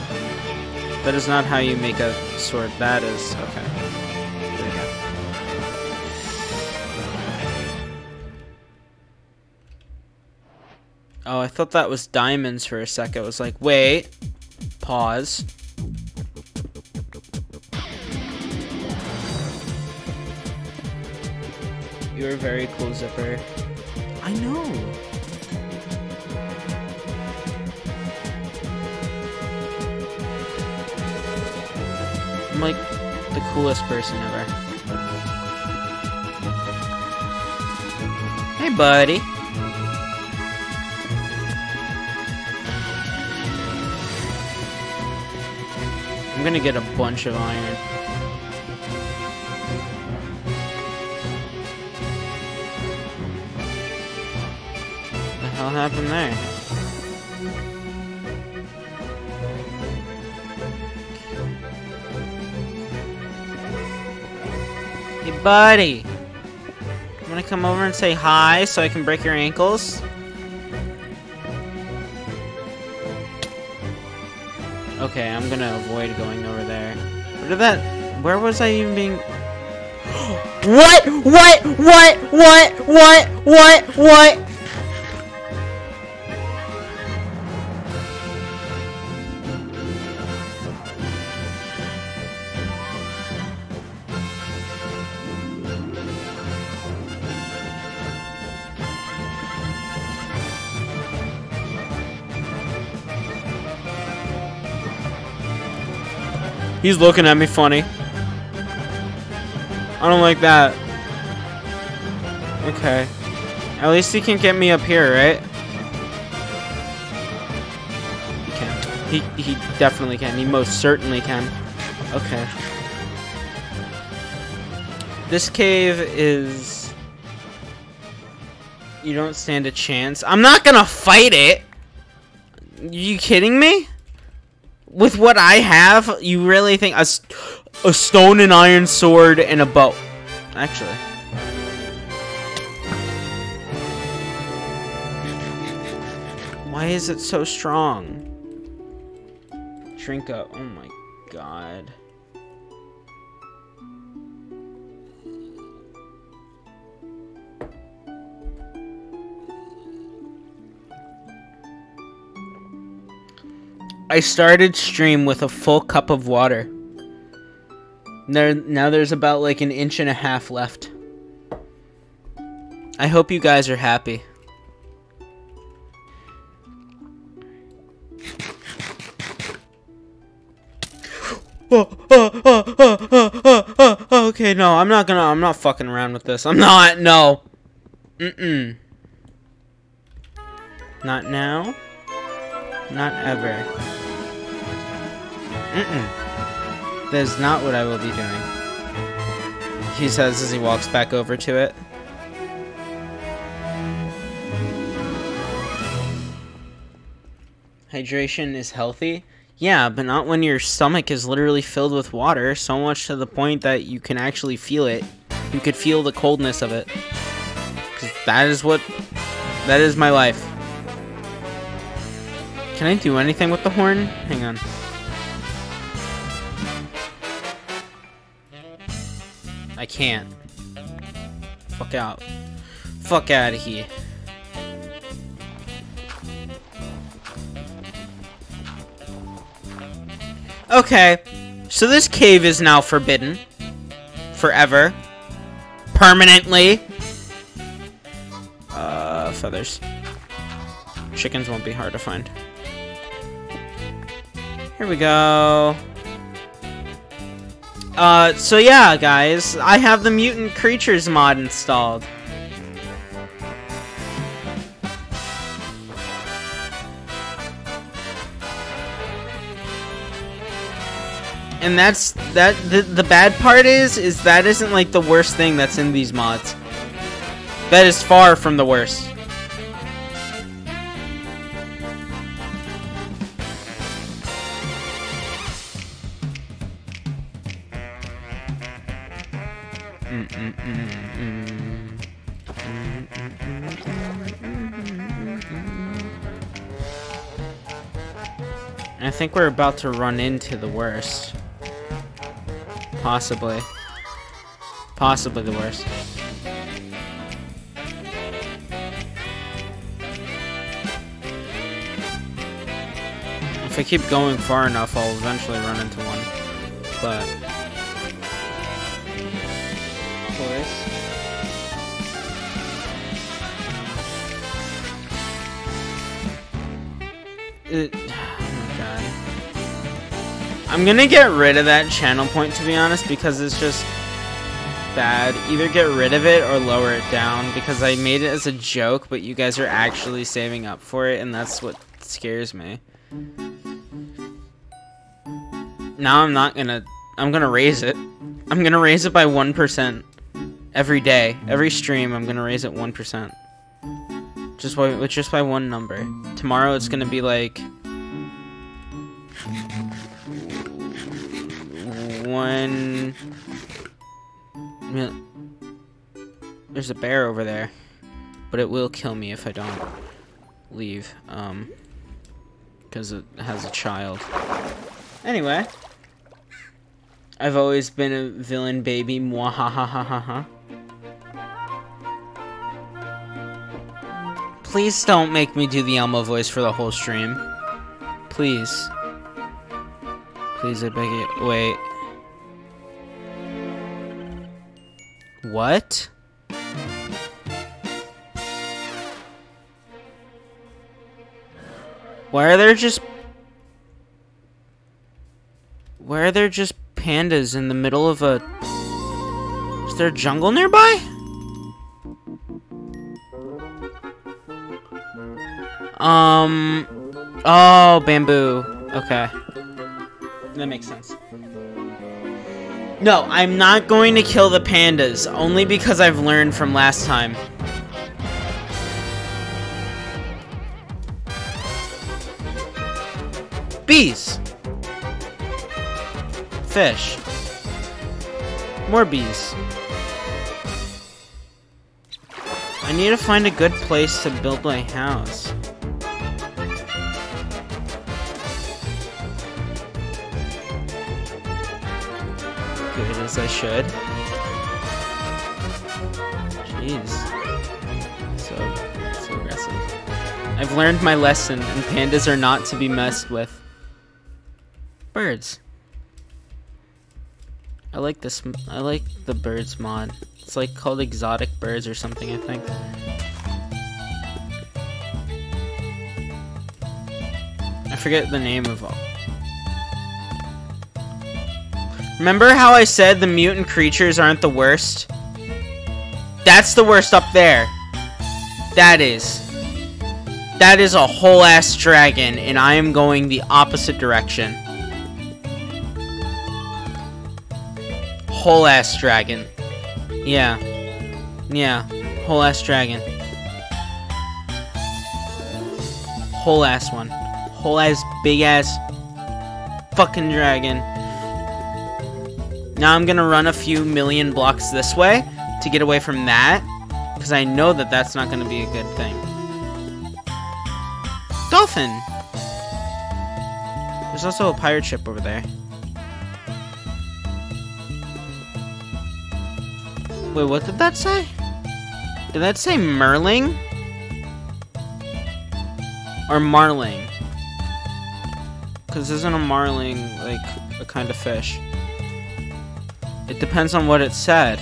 That is not how you make a sword. That is okay. Oh, I thought that was diamonds for a sec. I was like, wait, pause. You're a very cool, Zipper. I know. I'm like the coolest person ever. Hey, buddy. I'm gonna get a bunch of iron. What the hell happened there? Hey, buddy. Wanna come over and say hi so I can break your ankles? Okay, I'm gonna avoid going over there. Where did that? Where was I even being? what? What? What? What? What? What? What? He's looking at me funny. I don't like that. Okay. At least he can get me up here, right? He can. He, he definitely can. He most certainly can. Okay. This cave is... You don't stand a chance. I'm not gonna fight it! You kidding me? With what I have, you really think a stone and iron sword and a bow? Actually. Why is it so strong? Drink up. Oh my god. I started stream with a full cup of water. There, now there's about like an inch and a half left. I hope you guys are happy. Okay, no, I'm not gonna, I'm not fucking around with this. I'm not, no. Mm-mm. Not now. Not ever. Mm-mm. That is not what I will be doing. He says as he walks back over to it. Hydration is healthy. Yeah, but not when your stomach is literally filled with water, so much to the point that you can actually feel it. You could feel the coldness of it. Cause that is what that is my life. Can I do anything with the horn? Hang on. I can't. Fuck out. Fuck out of here. Okay, so this cave is now forbidden. Forever. Permanently. Uh, feathers. Chickens won't be hard to find. Here we go. Uh, so yeah, guys, I have the Mutant Creatures mod installed. And that's that the, the bad part is is that isn't like the worst thing that's in these mods. That is far from the worst. Think we're about to run into the worst. Possibly. Possibly the worst. If I keep going far enough, I'll eventually run into one. But... Of course. It. I'm gonna get rid of that channel point to be honest because it's just bad. Either get rid of it or lower it down because I made it as a joke, but you guys are actually saving up for it and that's what scares me. Now I'm not gonna I'm gonna raise it. I'm gonna raise it by 1% every day. Every stream I'm gonna raise it 1%. Just by just by one number. Tomorrow it's gonna be like one. There's a bear over there, but it will kill me if I don't leave. Um, because it has a child. Anyway, I've always been a villain baby. Mwahahahaha. Please don't make me do the Elmo voice for the whole stream. Please. Please, I beg you. Wait. What? Why are there just... Why are there just pandas in the middle of a... Is there a jungle nearby? Um. Oh, bamboo. Okay. That makes sense. No, I'm not going to kill the pandas, only because I've learned from last time. Bees! fish. More bees. I need to find a good place to build my house. Good as I should. Jeez. So, so aggressive. I've learned my lesson, and pandas are not to be messed with. Birds. I like this. I like the birds mod. It's like called exotic birds or something. I think. I forget the name of all. Remember how I said the mutant creatures aren't the worst? That's the worst up there. That is. That is a whole ass dragon, and I am going the opposite direction. Whole ass dragon. Yeah. Yeah. Whole ass dragon. Whole ass one. Whole ass big ass fucking dragon. Now I'm gonna run a few million blocks this way to get away from that. Because I know that that's not gonna be a good thing. Dolphin! There's also a pirate ship over there. Wait, what did that say? Did that say Merling? Or Marling? Because isn't a Marling like a kind of fish? It depends on what it said.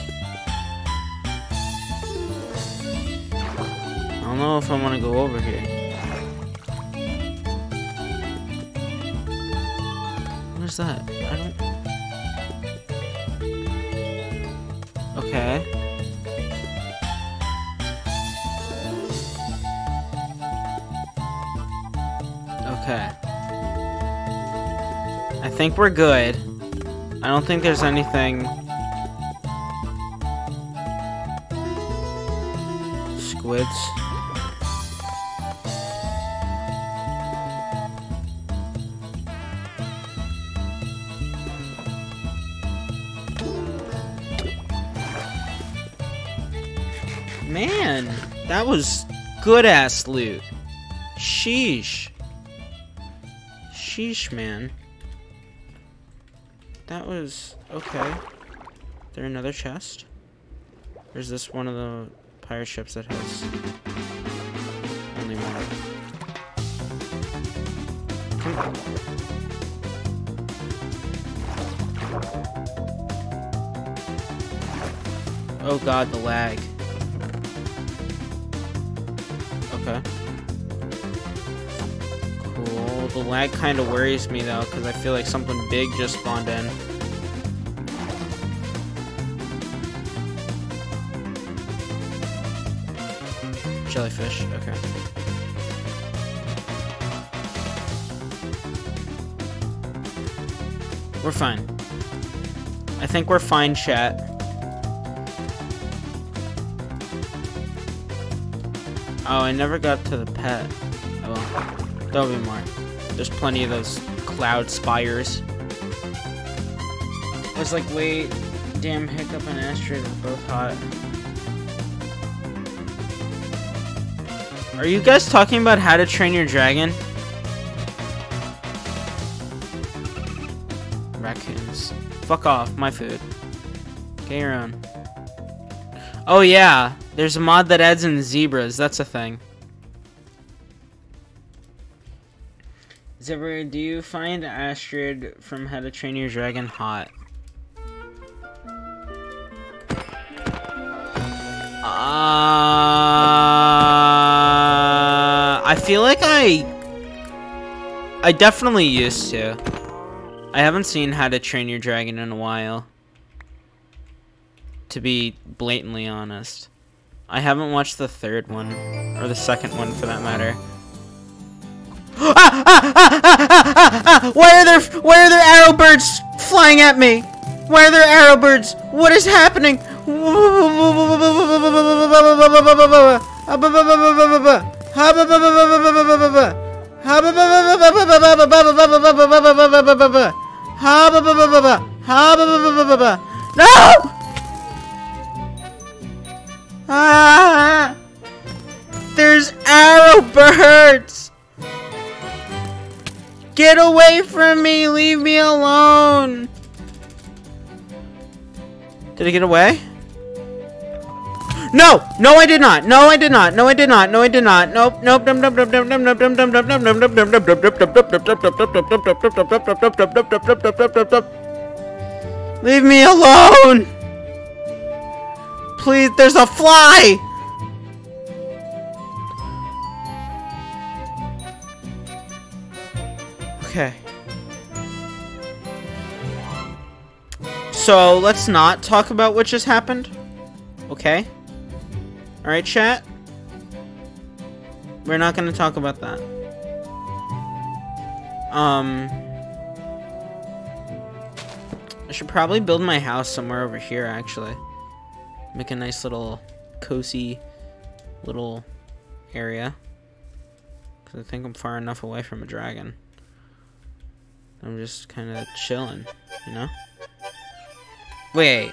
I don't know if I want to go over here. What is that? I don't. Okay. Okay. I think we're good. I don't think there's anything. Squids. Man, that was good ass loot. Sheesh. Sheesh, man. That was okay. There another chest? Or is this one of the pirate ships that has only one? Come Oh god, the lag. Okay. The lag kind of worries me though, because I feel like something big just spawned in. Jellyfish, okay. We're fine. I think we're fine, chat. Oh, I never got to the pet. Oh, well. there'll be more. There's plenty of those cloud spires. I was like, wait, damn, Hiccup and Astrid are both hot. Are you guys talking about how to train your dragon? Raccoons. Fuck off, my food. Get your own. Oh yeah, there's a mod that adds in zebras. That's a thing. Zebra, do you find Astrid from How to Train Your Dragon hot? Uh, I feel like I... I definitely used to. I haven't seen How to Train Your Dragon in a while. To be blatantly honest. I haven't watched the third one. Or the second one, for that matter. Ah, ah, ah, ah, ah, ah, ah. Why are there, why are there arrow birds flying at me? Why are there arrow birds? What is happening? No! Ah! There's arrow birds! Get away from me! Leave me alone! Did I get away? No! No, I did not! No, I did not! No, I did not! No, I did not! Nope! Nope! Nope! Nope! Leave me alone! Please, there's a fly! Okay. So, let's not talk about what just happened. Okay? Alright, chat? We're not gonna talk about that. Um... I should probably build my house somewhere over here, actually. Make a nice little cozy little area. Because I think I'm far enough away from a dragon. I'm just kind of chilling, you know? Wait.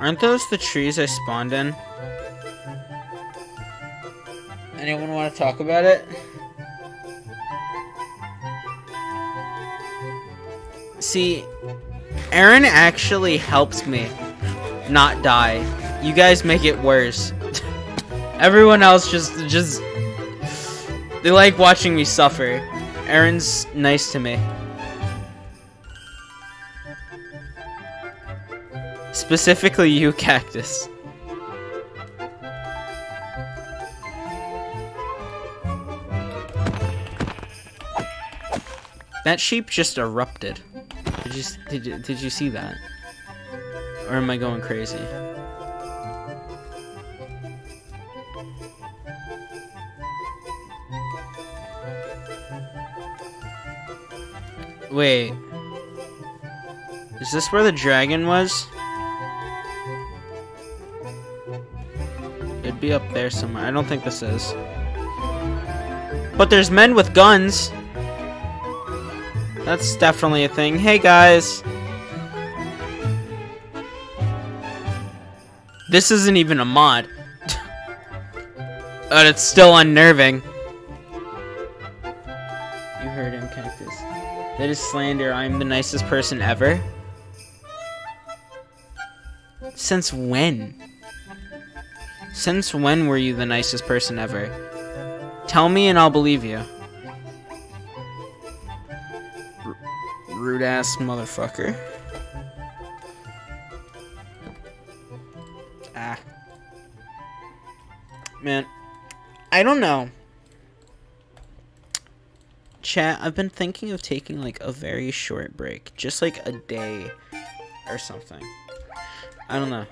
Aren't those the trees I spawned in? Anyone want to talk about it? See, Aaron actually helps me not die. You guys make it worse. Everyone else just just they like watching me suffer. Aaron's nice to me. Specifically you, Cactus. That sheep just erupted. Did you did did you see that? Or am I going crazy? Wait. Is this where the dragon was? It'd be up there somewhere. I don't think this is. But there's men with guns. That's definitely a thing. Hey guys. This isn't even a mod. but it's still unnerving. That is slander. I'm the nicest person ever. Since when? Since when were you the nicest person ever? Tell me and I'll believe you. R rude ass motherfucker. Ah. Man, I don't know. Chat, I've been thinking of taking like a very short break. Just like a day or something. I don't know.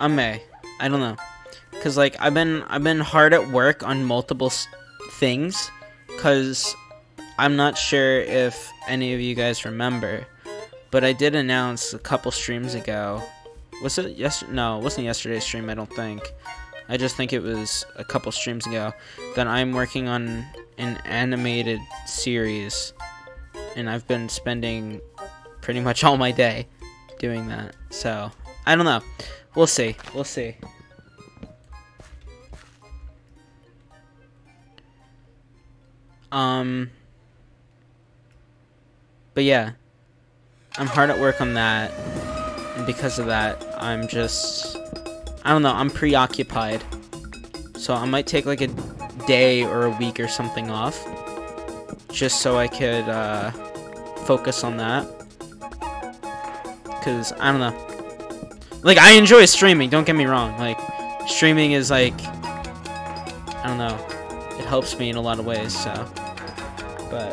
I may. I don't know. Cause like I've been I've been hard at work on multiple things. Cause I'm not sure if any of you guys remember, but I did announce a couple streams ago. Was it yes? No, it wasn't yesterday's stream. I don't think. I just think it was a couple streams ago that I'm working on an animated series, and I've been spending pretty much all my day doing that. So I don't know. We'll see. We'll see. Um. But yeah, I'm hard at work on that, and because of that, I'm just, I don't know, I'm preoccupied. So I might take like a day or a week or something off, just so I could uh, focus on that. Cause I don't know, like I enjoy streaming. Don't get me wrong. Like streaming is like, I don't know, it helps me in a lot of ways. So, but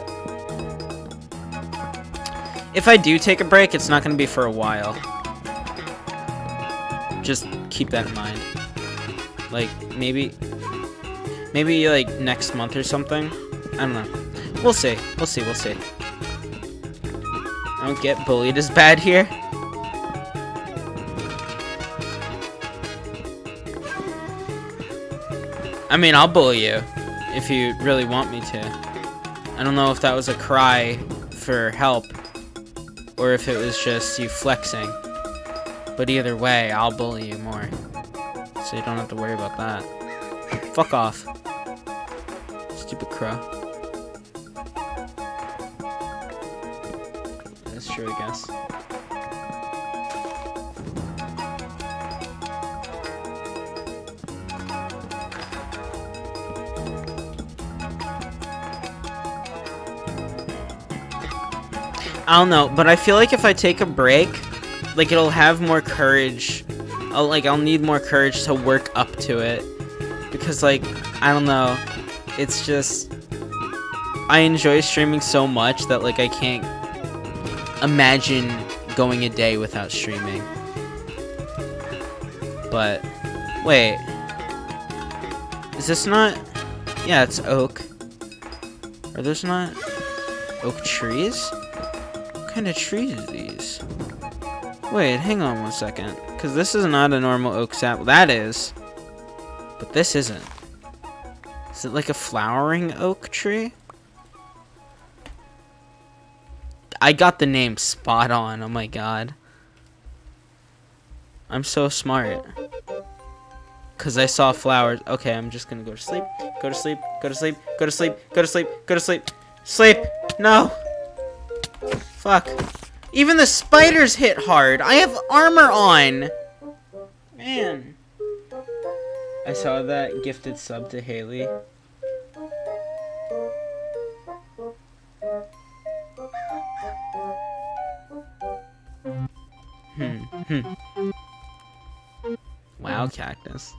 if I do take a break, it's not going to be for a while. Just keep that in mind. Like, maybe... Maybe, like, next month or something? I don't know. We'll see. We'll see. We'll see. I don't get bullied as bad here. I mean, I'll bully you. If you really want me to. I don't know if that was a cry for help or if it was just you flexing. But either way, I'll bully you more. So you don't have to worry about that. Fuck off. Stupid crow. That's true, I guess. I don't know, but I feel like if I take a break, like it'll have more courage. I'll like I'll need more courage to work up to it because like I don't know, it's just I enjoy streaming so much that like I can't imagine going a day without streaming. But wait. Is this not Yeah, it's oak. Are those not oak trees? What kind of trees are these? Wait, hang on one second. Because this is not a normal oak sap. That is. But this isn't. Is it like a flowering oak tree? I got the name spot on. Oh my god. I'm so smart. Because I saw flowers. Okay, I'm just gonna go to sleep. Go to sleep. Go to sleep. Go to sleep. Go to sleep. Go to sleep. Sleep! No! Fuck. Even the spiders hit hard. I have armor on. Man. I saw that gifted sub to Haley. Hmm. Hmm. Wow, cactus.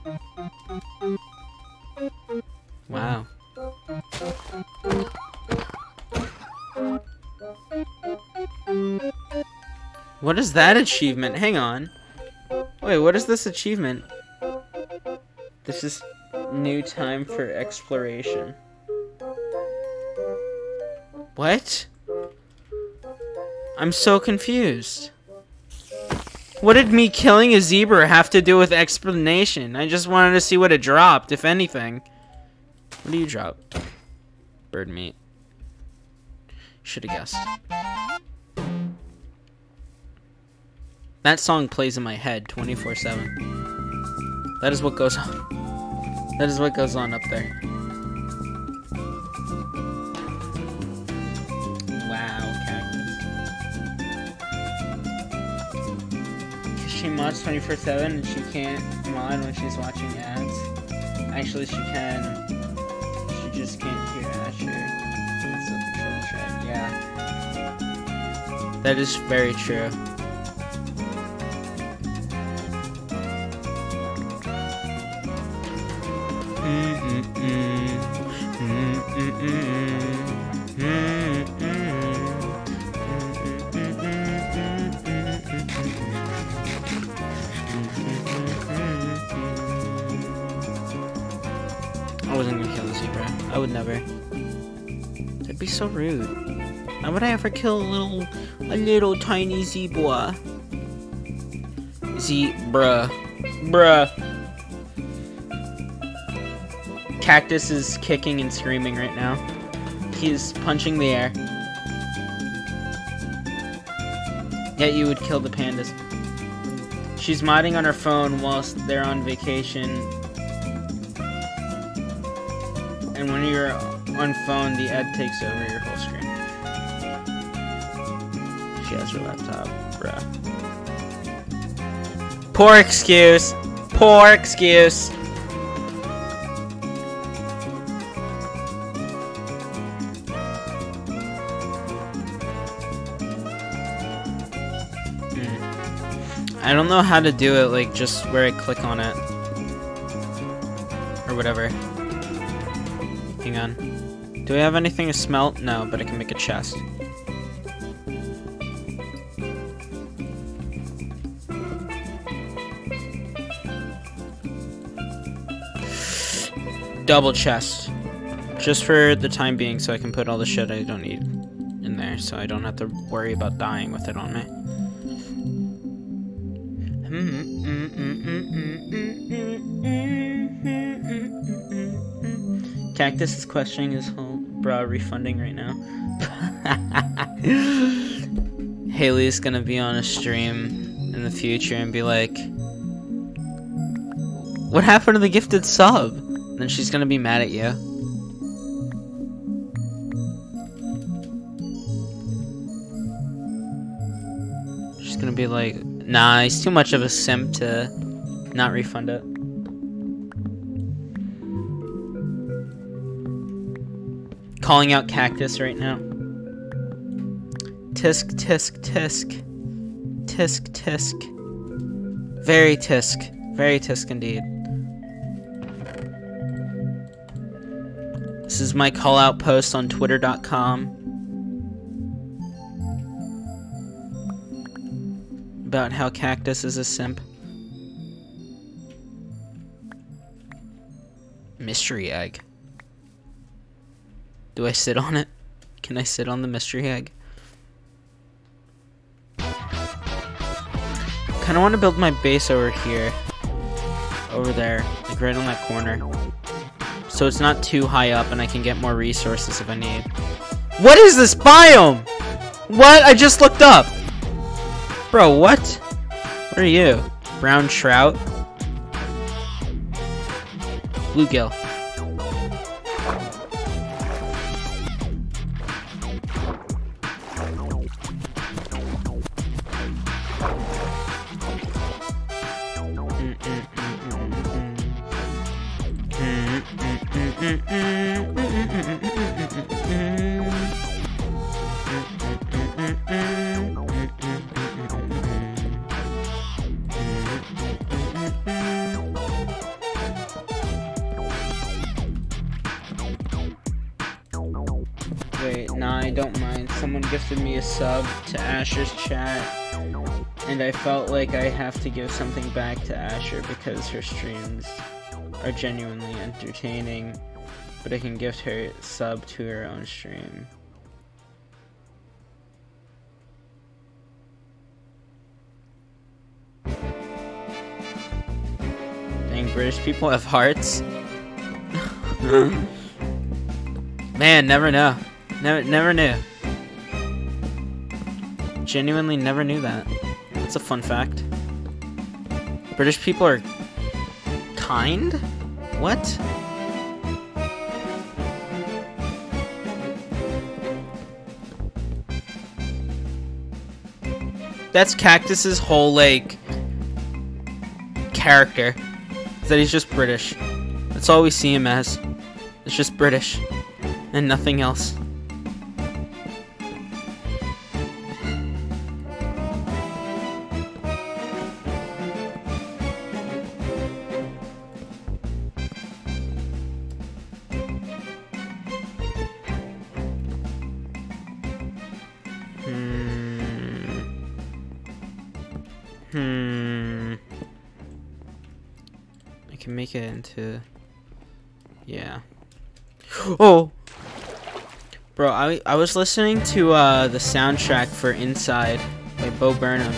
Wow. What is that achievement? Hang on. Wait, what is this achievement? This is new time for exploration. What? I'm so confused. What did me killing a zebra have to do with explanation? I just wanted to see what it dropped, if anything. What do you drop? Bird meat. Should have guessed. That song plays in my head 24-7. That is what goes on. That is what goes on up there. She mods 24-7 and she can't mod when she's watching ads. Actually, she can. She just can't hear That is very true. I wasn't gonna kill the zebra. I would never. That'd be so rude. Why would I ever kill a little, a little tiny zebra? Zebra, bruh. Cactus is kicking and screaming right now. He's punching the air. Yet you would kill the pandas. She's modding on her phone whilst they're on vacation. And when you're on phone, the ad takes over your her laptop, bruh. Poor excuse. Poor excuse. Hmm. I don't know how to do it, like, just where I click on it. Or whatever. Hang on. Do I have anything to smelt? No, but I can make a chest. Double chest. Just for the time being, so I can put all the shit I don't need in there, so I don't have to worry about dying with it on me. Cactus is questioning his whole bra refunding right now. Haley's gonna be on a stream in the future and be like, What happened to the gifted sub? Then she's gonna be mad at you. She's gonna be like, Nah, he's too much of a simp to not refund it. Calling out Cactus right now. Tisk, tisk, tisk. Tisk, tisk. Very tisk. Very tisk indeed. This is my call out post on twitter.com about how Cactus is a simp. Mystery egg. Do I sit on it? Can I sit on the mystery egg? Kind of want to build my base over here. Over there. Like right on that corner. So it's not too high up and I can get more resources if I need. What is this biome? What? I just looked up. Bro, what? What are you? Brown trout? Bluegill. And I felt like I have to give something back to Asher because her streams are genuinely entertaining, but I can gift her sub to her own stream. Dang, British people have hearts. Man, never know. Never, never knew. Genuinely never knew that. That's a fun fact. British people are kind? What? That's Cactus's whole, like, character. Is that he's just British. That's all we see him as. It's just British. And nothing else. Oh! Bro, I, I was listening to uh, the soundtrack for Inside by Bo Burnham.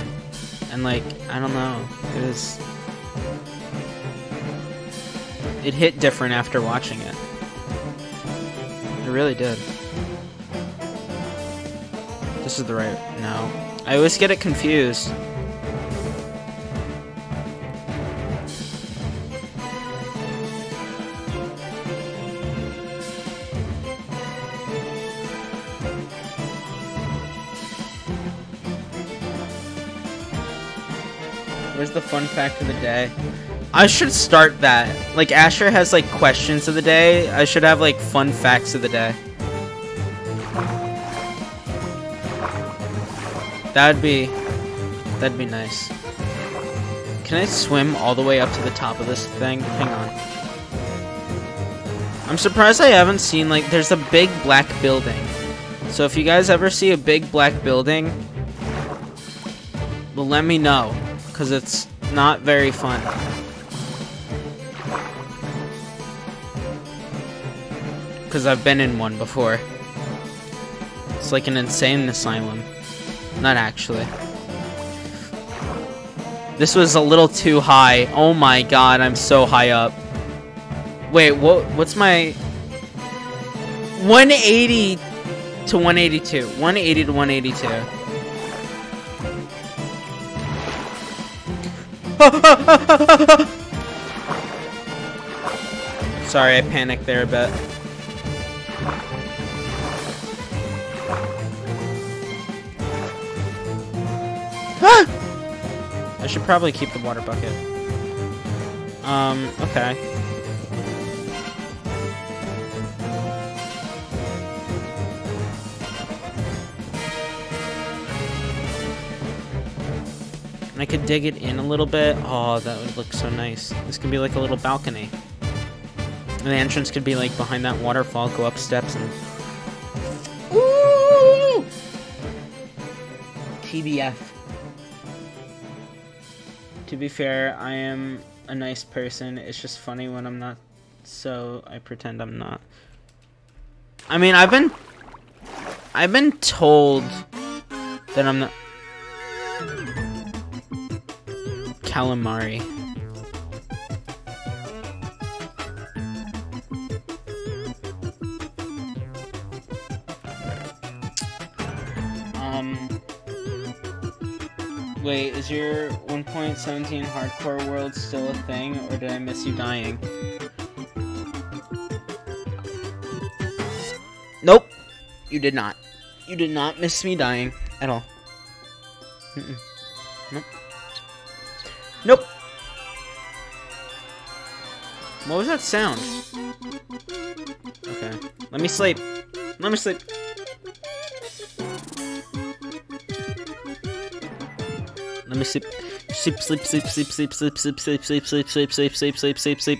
And, like, I don't know. It was. It hit different after watching it. It really did. This is the right. No. I always get it confused. Where's the fun fact of the day? I should start that. Like Asher has like questions of the day. I should have like fun facts of the day. That'd be that'd be nice. Can I swim all the way up to the top of this thing? Hang on. I'm surprised I haven't seen like there's a big black building. So if you guys ever see a big black building, well, let me know because it's not very fun. Because I've been in one before. It's like an insane asylum. Not actually. This was a little too high. Oh my god, I'm so high up. Wait, what? what's my... 180 to 182. 180 to 182. Sorry, I panicked there a bit. I should probably keep the water bucket. Um, okay. I could dig it in a little bit. Oh, that would look so nice. This could be like a little balcony. And the entrance could be like behind that waterfall, go up steps and... Ooh! TBF. To be fair, I am a nice person. It's just funny when I'm not, so I pretend I'm not. I mean, I've been... I've been told that I'm not... Calamari. Um... Wait, is your 1.17 hardcore world still a thing, or did I miss you dying? Nope. You did not. You did not miss me dying at all. Mm -mm. Nope. What was that sound? Okay. Let me sleep. Let me sleep. Let me sleep. Sleep, sleep, sleep, sleep, sleep, sleep, sleep, sleep, sleep, sleep, sleep, sleep, sleep, sleep, sleep, sleep.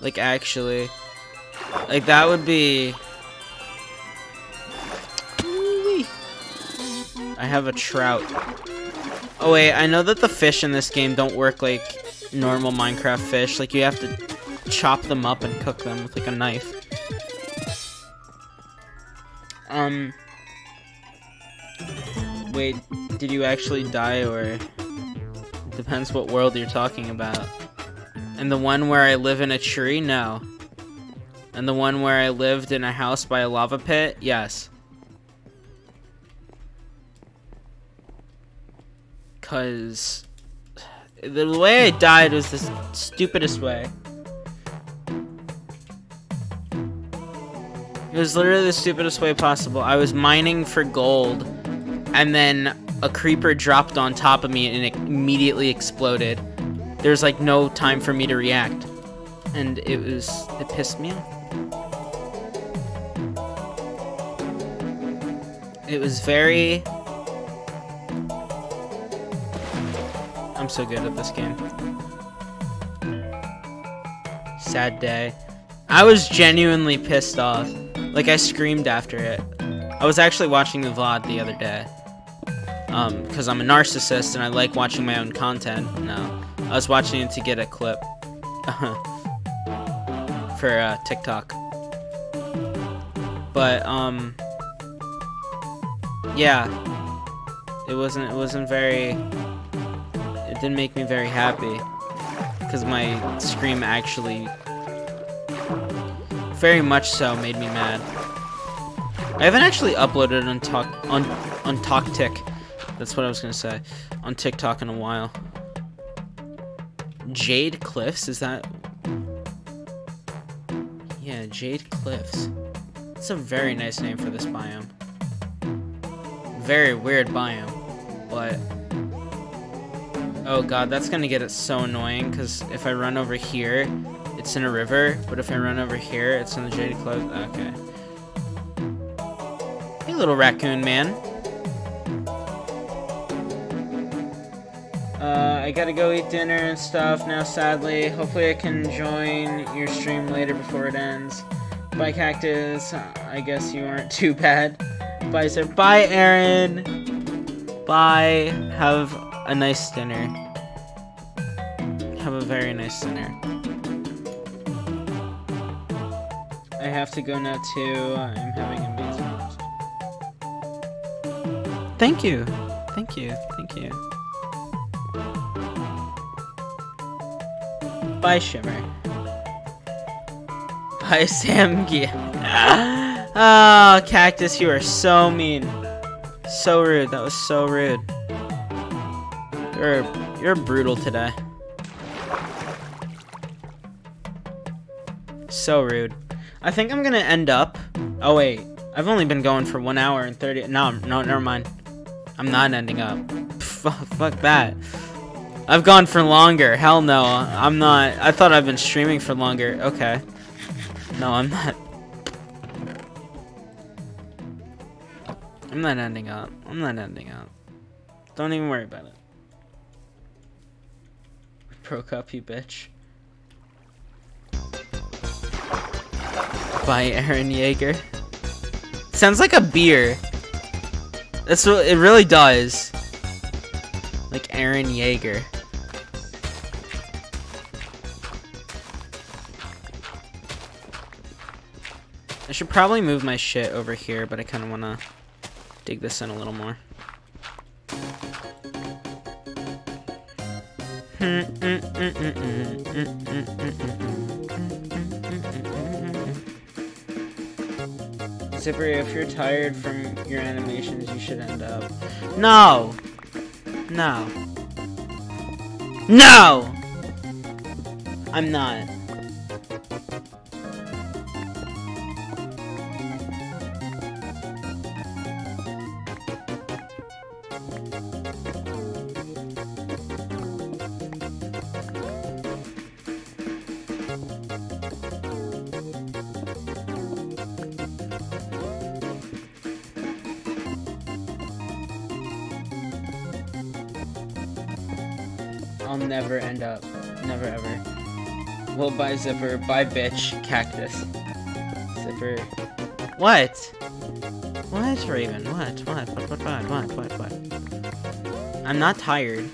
Like, actually. Like, that would be... I have a trout. Oh, wait, I know that the fish in this game don't work like normal Minecraft fish. Like, you have to chop them up and cook them with, like, a knife. Um... Wait, did you actually die, or... Depends what world you're talking about. And the one where I live in a tree? No. And the one where I lived in a house by a lava pit? Yes. Cause the way I died was the stupidest way. It was literally the stupidest way possible. I was mining for gold, and then a creeper dropped on top of me and it immediately exploded. There's like no time for me to react. And it was, it pissed me off. It was very... I'm so good at this game. Sad day. I was genuinely pissed off. Like, I screamed after it. I was actually watching the VOD the other day. Um, because I'm a narcissist and I like watching my own content. No. I was watching it to get a clip. For, uh, TikTok. But, um... Yeah. It wasn't, it wasn't very... It didn't make me very happy. Because my scream actually... Very much so made me mad. I haven't actually uploaded on Talk on on. That's what I was gonna say on TikTok in a while. Jade Cliffs is that? Yeah, Jade Cliffs. It's a very nice name for this biome. Very weird biome, but oh god, that's gonna get it so annoying. Cause if I run over here, it's in a river, but if I run over here, it's in the Jade Cliffs. Okay. Hey, little raccoon man. I gotta go eat dinner and stuff now, sadly. Hopefully I can join your stream later before it ends. Bye, Cactus. I guess you aren't too bad. Bye, sir. Bye, Aaron. Bye. Have a nice dinner. Have a very nice dinner. I have to go now too. I'm having a meeting. Thank you, thank you, thank you. Bye, Shimmer. Bye, Sam. Ah, oh, Cactus, you are so mean. So rude. That was so rude. You're you're brutal today. So rude. I think I'm gonna end up. Oh wait, I've only been going for one hour and thirty. No, no, never mind. I'm not ending up. Fuck, fuck that. I've gone for longer. Hell no. I'm not. I thought I've been streaming for longer. Okay. No, I'm not. I'm not ending up. I'm not ending up. Don't even worry about it. broke up, you bitch. By Aaron Yeager. Sounds like a beer. That's what it really does. Like Aaron Yeager. I should probably move my shit over here, but I kind of want to dig this in a little more. Zipper, if you're tired from your animations, you should end up. No! No. No! I'm not. Bye Zipper. Bye bitch. Cactus. Zipper. What? What, Raven? What? What? What? What? What? What? What? What? I'm not tired.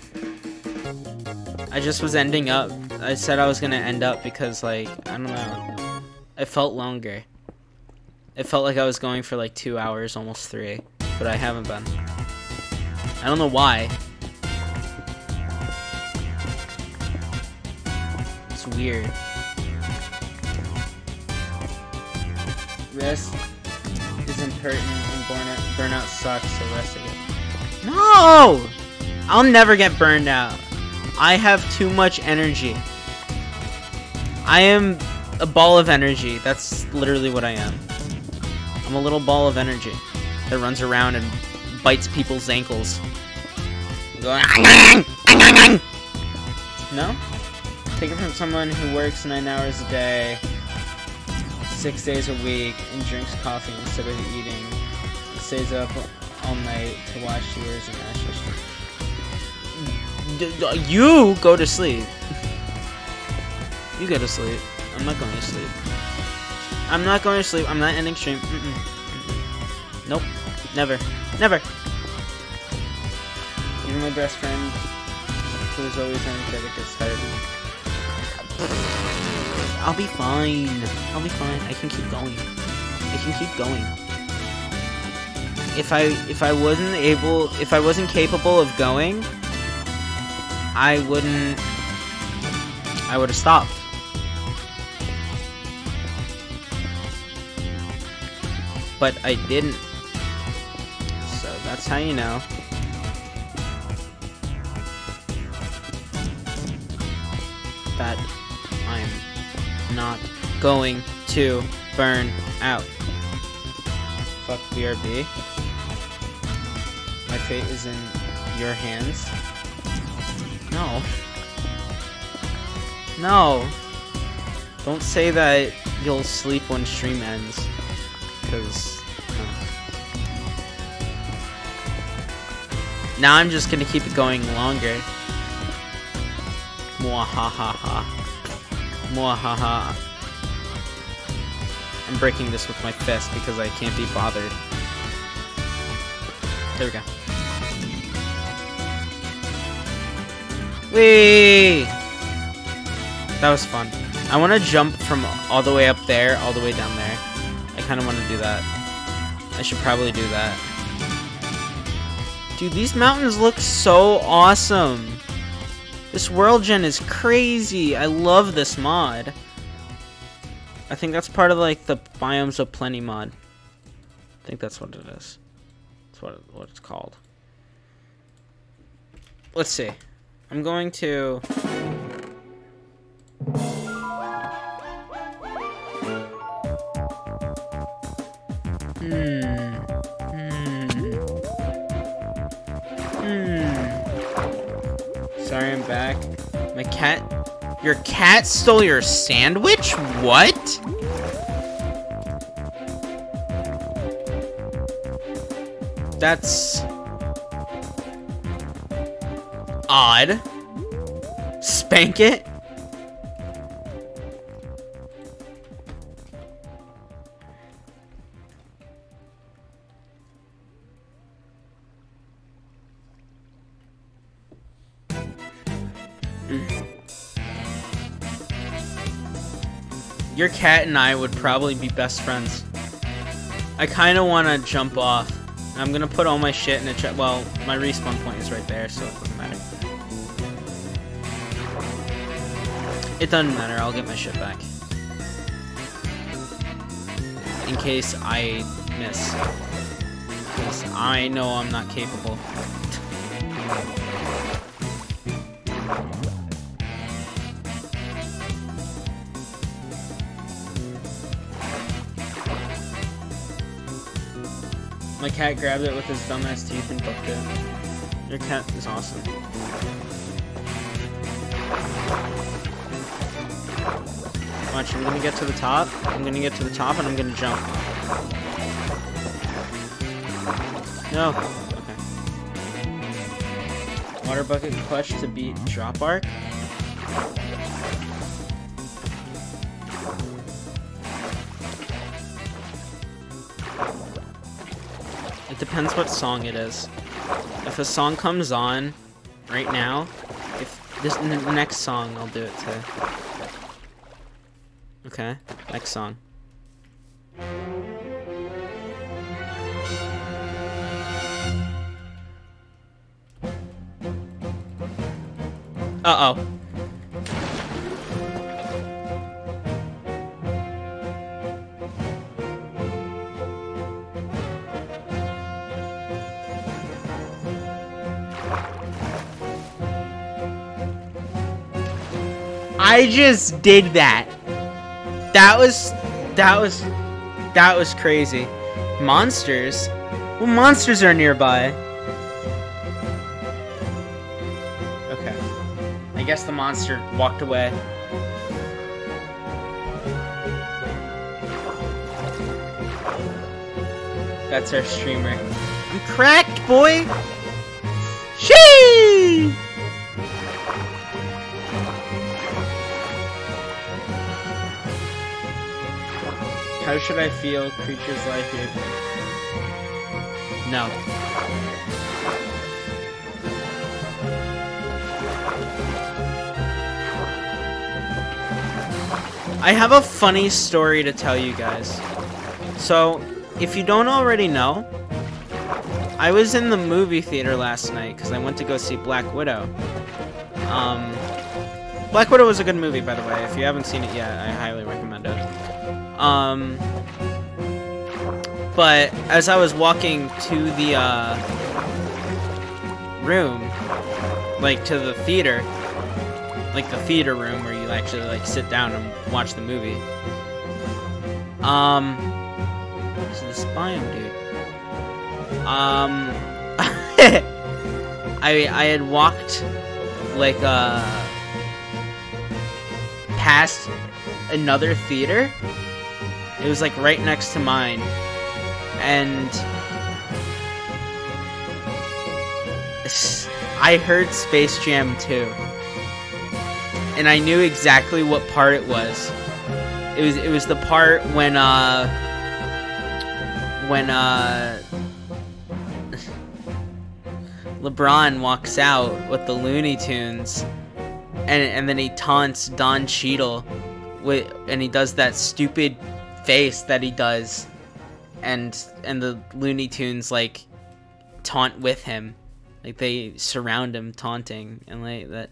I just was ending up. I said I was gonna end up because, like, I don't know. It felt longer. It felt like I was going for like two hours, almost three. But I haven't been. I don't know why. It's weird. Rest is important and burnout, burnout sucks, so rest again. No! I'll never get burned out. I have too much energy. I am a ball of energy. That's literally what I am. I'm a little ball of energy that runs around and bites people's ankles. no? Take it from someone who works nine hours a day, six days a week, and drinks coffee instead of eating. And stays up all night to watch yours and Ashes. You go to sleep. You go to sleep. I'm not going to sleep. I'm not going to sleep. I'm not ending stream. Mm -mm. Nope. Never. Never. You're my best friend who's always energetic gets tired. I'll be fine. I'll be fine. I can keep going. I can keep going. If I if I wasn't able if I wasn't capable of going, I wouldn't I would have stopped. But I didn't. So that's how you know. Going to burn out. Fuck BRB. My fate is in your hands. No. No. Don't say that you'll sleep when stream ends. Because, no. Now I'm just gonna keep it going longer. Mwahaha. Mwahaha. I'm breaking this with my fist because I can't be bothered. There we go. Whee! That was fun. I want to jump from all the way up there, all the way down there. I kind of want to do that. I should probably do that. Dude, these mountains look so awesome. This world gen is crazy. I love this mod. I think that's part of like the Biomes O' Plenty mod. I think that's what it is. That's what, it, what it's called. Let's see. I'm going to... Hmm. Hmm. Hmm. Sorry, I'm back. My cat... Your cat stole your sandwich? What? That's... Odd. Spank it? Your cat and I would probably be best friends. I kind of want to jump off. I'm going to put all my shit in a chest. Well, my respawn point is right there, so it doesn't matter. It doesn't matter. I'll get my shit back. In case I miss. I know I'm not capable. My cat grabbed it with his dumbass teeth and booked it. Your cat is awesome. Watch, I'm gonna get to the top. I'm gonna get to the top and I'm gonna jump. No. Okay. Water bucket clutch to beat drop arc. It depends what song it is. If a song comes on right now, if this the next song, I'll do it too. Okay, next song. Uh I just did that. That was that was that was crazy. Monsters? Well, monsters are nearby. Okay. I guess the monster walked away. That's our streamer. I'm cracked, boy! Shee! How should I feel? Creatures like you? No. I have a funny story to tell you guys. So, if you don't already know, I was in the movie theater last night because I went to go see Black Widow. Um, Black Widow was a good movie, by the way. If you haven't seen it yet, I highly recommend it. Um, but as I was walking to the uh, room, like to the theater, like the theater room where you actually like sit down and watch the movie. Um, this biome, dude? Um, I I had walked like uh past another theater it was like right next to mine. And I heard Space Jam 2. And I knew exactly what part it was. It was it was the part when uh when uh LeBron walks out with the Looney Tunes and and then he taunts Don Cheadle with and he does that stupid face that he does and and the Looney Tunes like taunt with him. Like they surround him taunting and like that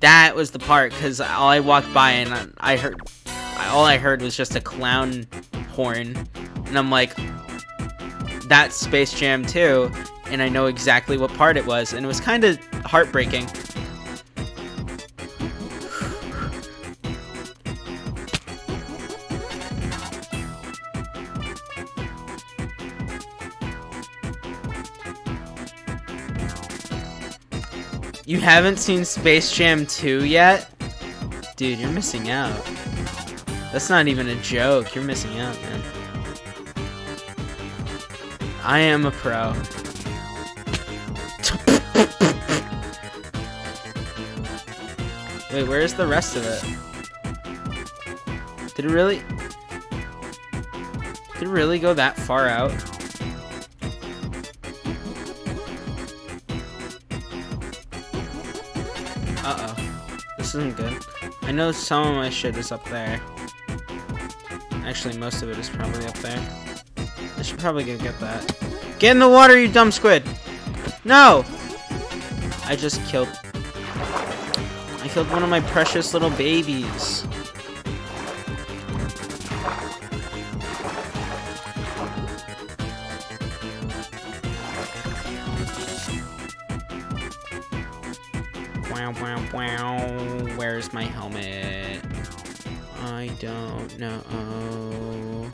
that was the part cuz all I walked by and I, I heard all I heard was just a clown horn and I'm like that's Space Jam 2 and I know exactly what part it was and it was kind of heartbreaking. You haven't seen Space Jam 2 yet? Dude, you're missing out. That's not even a joke. You're missing out, man. I am a pro. Wait, where's the rest of it? Did it really... Did it really go that far out? This isn't good. I know some of my shit is up there. Actually, most of it is probably up there. I should probably go get that. Get in the water, you dumb squid! No! I just killed... I killed one of my precious little babies. Wow, wow, wow. Where's my helmet? I don't know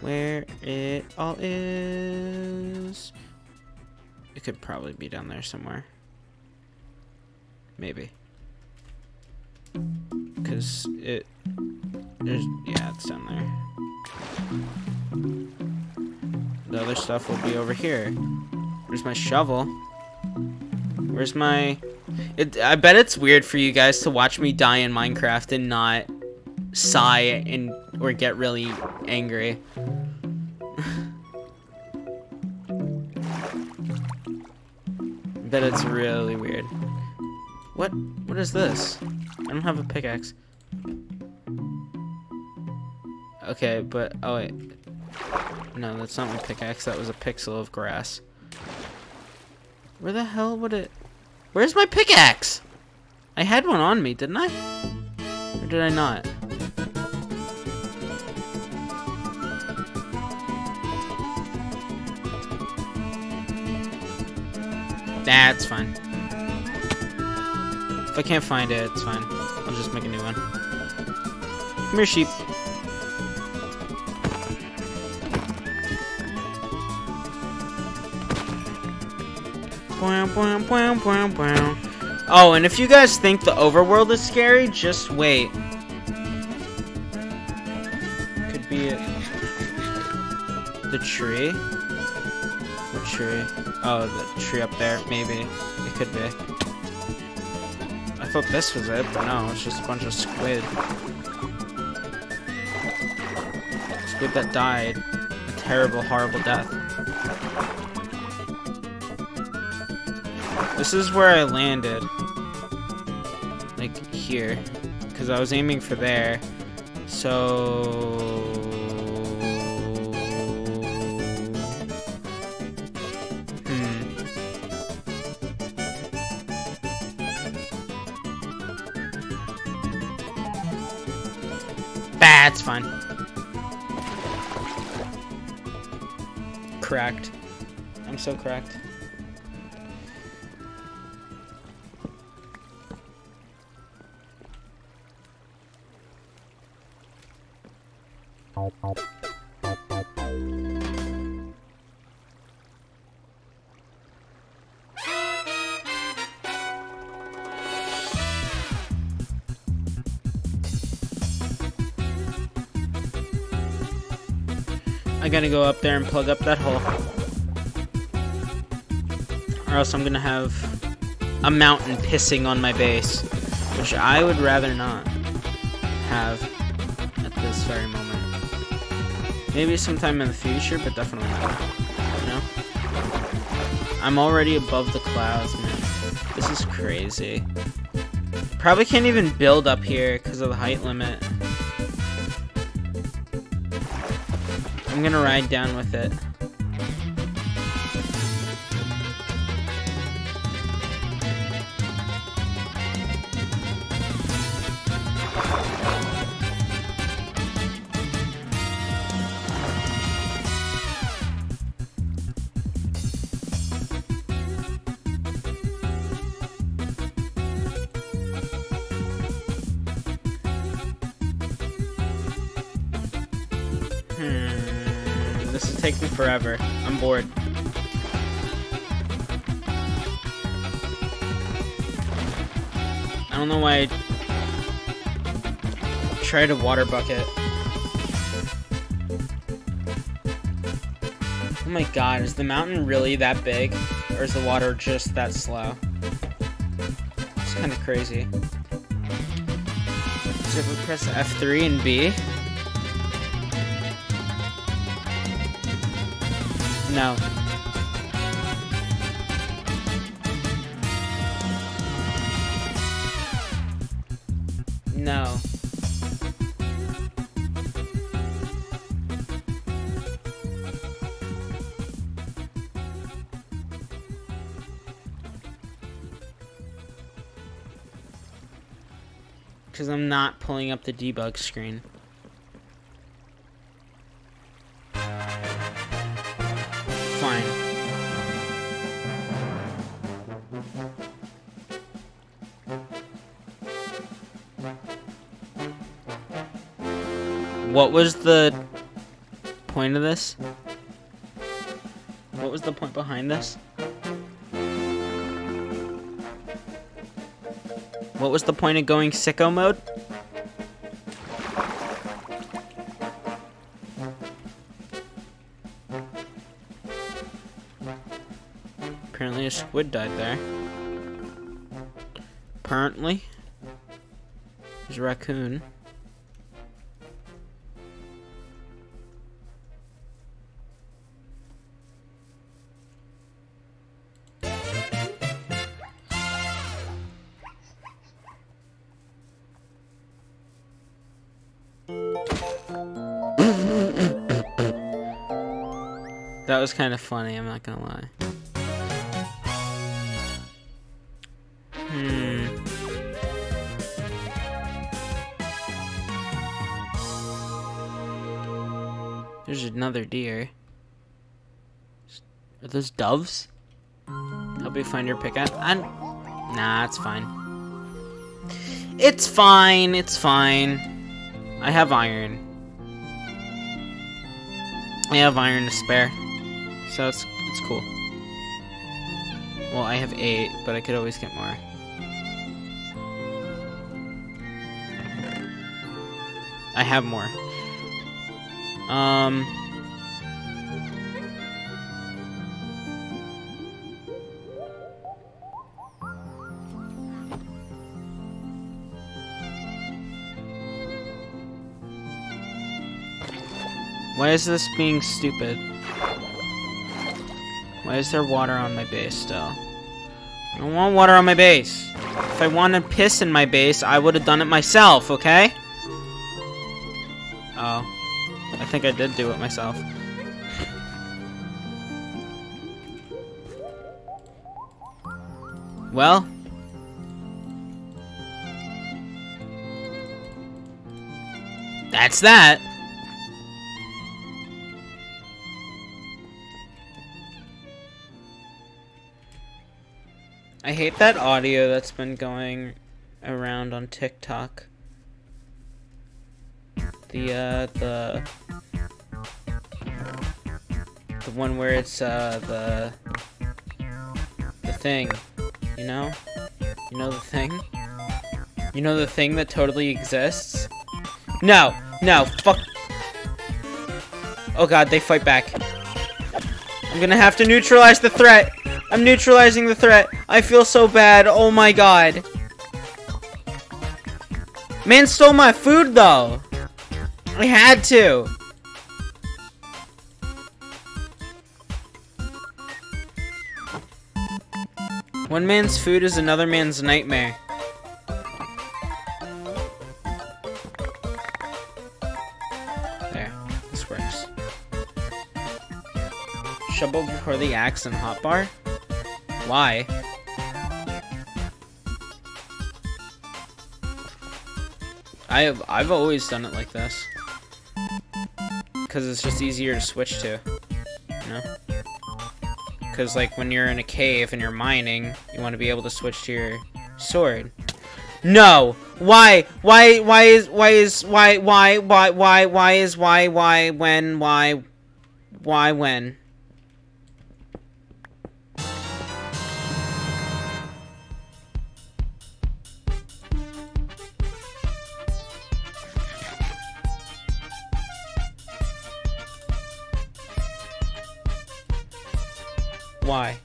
where it all is. It could probably be down there somewhere. Maybe. Because it... There's... Yeah, it's down there. The other stuff will be over here. Where's my shovel? Where's my... It, I bet it's weird for you guys to watch me die in Minecraft and not sigh and or get really angry. bet it's really weird. What? What is this? I don't have a pickaxe. Okay, but oh wait. No, that's not my pickaxe. That was a pixel of grass. Where the hell would it... Where's my pickaxe? I had one on me, didn't I? Or did I not? That's fine. If I can't find it, it's fine. I'll just make a new one. Come here, sheep. Oh, and if you guys think the overworld is scary, just wait. Could be it. The tree? What tree? Oh, the tree up there, maybe. It could be. I thought this was it, but no, it's just a bunch of squid. Squid that died. A terrible, horrible death. This is where I landed. Like, here. Because I was aiming for there. So... Hmm. That's fine. Cracked. I'm so cracked. Gotta go up there and plug up that hole. Or else I'm gonna have a mountain pissing on my base. Which I would rather not have at this very moment. Maybe sometime in the future, but definitely not. You know? I'm already above the clouds, man. This is crazy. Probably can't even build up here because of the height limit. I'm gonna ride down with it. Tried a water bucket. Oh my god, is the mountain really that big? Or is the water just that slow? It's kind of crazy. So if we press F3 and B, No. No. I'm not pulling up the debug screen. Fine. What was the point of this? What was the point behind this? What was the point of going sicko mode? Apparently a squid died there. Apparently. There's a raccoon. That was kind of funny, I'm not gonna lie. Hmm. There's another deer. Are those doves? Help me find your pickup. I'm... Nah, it's fine. It's fine, it's fine. I have iron. I have iron to spare. So it's, it's cool. Well, I have eight, but I could always get more. I have more. Um. Why is this being stupid? Why is there water on my base still? I don't want water on my base. If I wanted piss in my base, I would have done it myself, okay? Oh. I think I did do it myself. Well. That's that. That audio that's been going around on TikTok. The uh the the one where it's uh the the thing, you know? You know the thing? You know the thing that totally exists? No, no, fuck. Oh god, they fight back. I'm gonna have to neutralize the threat. I'm neutralizing the threat. I feel so bad. Oh my god. Man stole my food, though. I had to. One man's food is another man's nightmare. There. This works. Shovel before the axe and hotbar? Why? I have I've always done it like this. Cause it's just easier to switch to. You know? Cause like when you're in a cave and you're mining, you want to be able to switch to your sword. No! Why? Why why is why is why why why why why is why why when why why when? Why?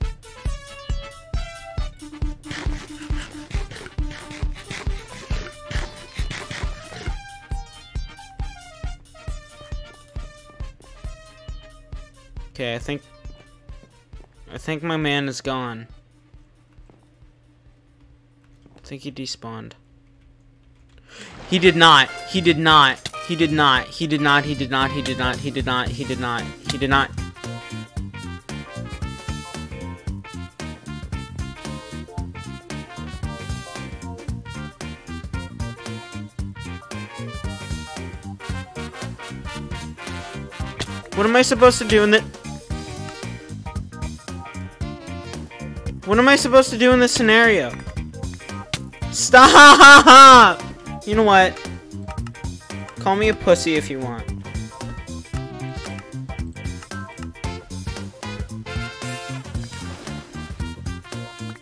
Okay, I think I think my man is gone. I think he despawned. He did not. He did not. He did not. He did not. He did not. He did not. He did not. He did not. He did not. What am I supposed to do in the... What am I supposed to do in this scenario? Stop! You know what? Call me a pussy if you want.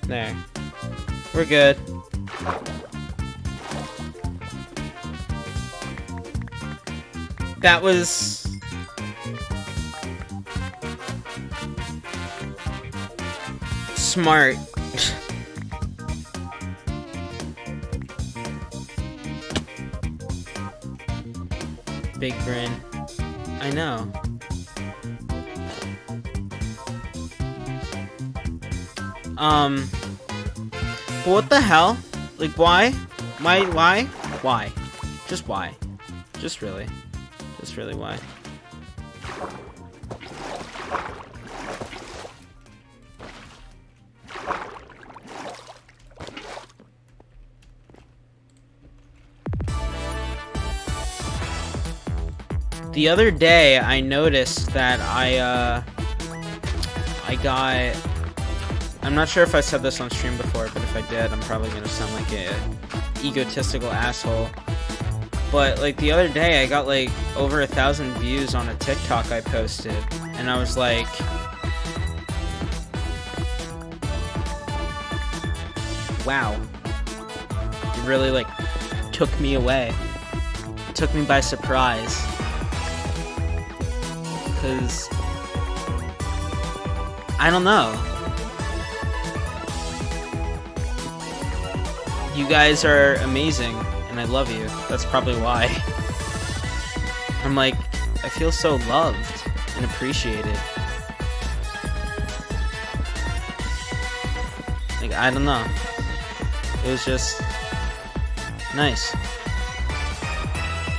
There. We're good. That was... Smart. Big grin. I know. Um... But what the hell? Like, why? Why? Why? Why? Just why? Just really. Just really why? The other day, I noticed that I, uh, I got, I'm not sure if I said this on stream before, but if I did, I'm probably gonna sound like a egotistical asshole. But, like, the other day, I got, like, over a thousand views on a TikTok I posted, and I was like, wow. It really, like, took me away. It took me by surprise because I don't know. You guys are amazing, and I love you. That's probably why. I'm like, I feel so loved and appreciated. Like, I don't know. It was just nice.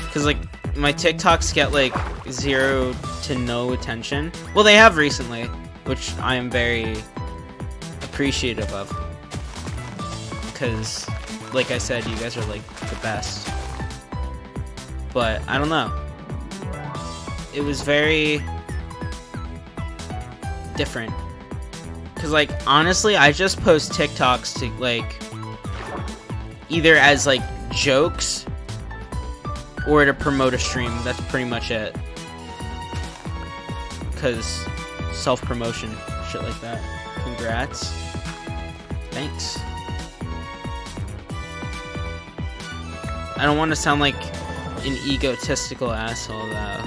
Because, like, my TikToks get, like, zero to no attention. Well, they have recently, which I am very appreciative of. Because, like I said, you guys are like the best. But I don't know. It was very different. Because, like, honestly, I just post TikToks to, like, either as, like, jokes or to promote a stream. That's pretty much it because self-promotion, shit like that. Congrats. Thanks. I don't want to sound like an egotistical asshole, though.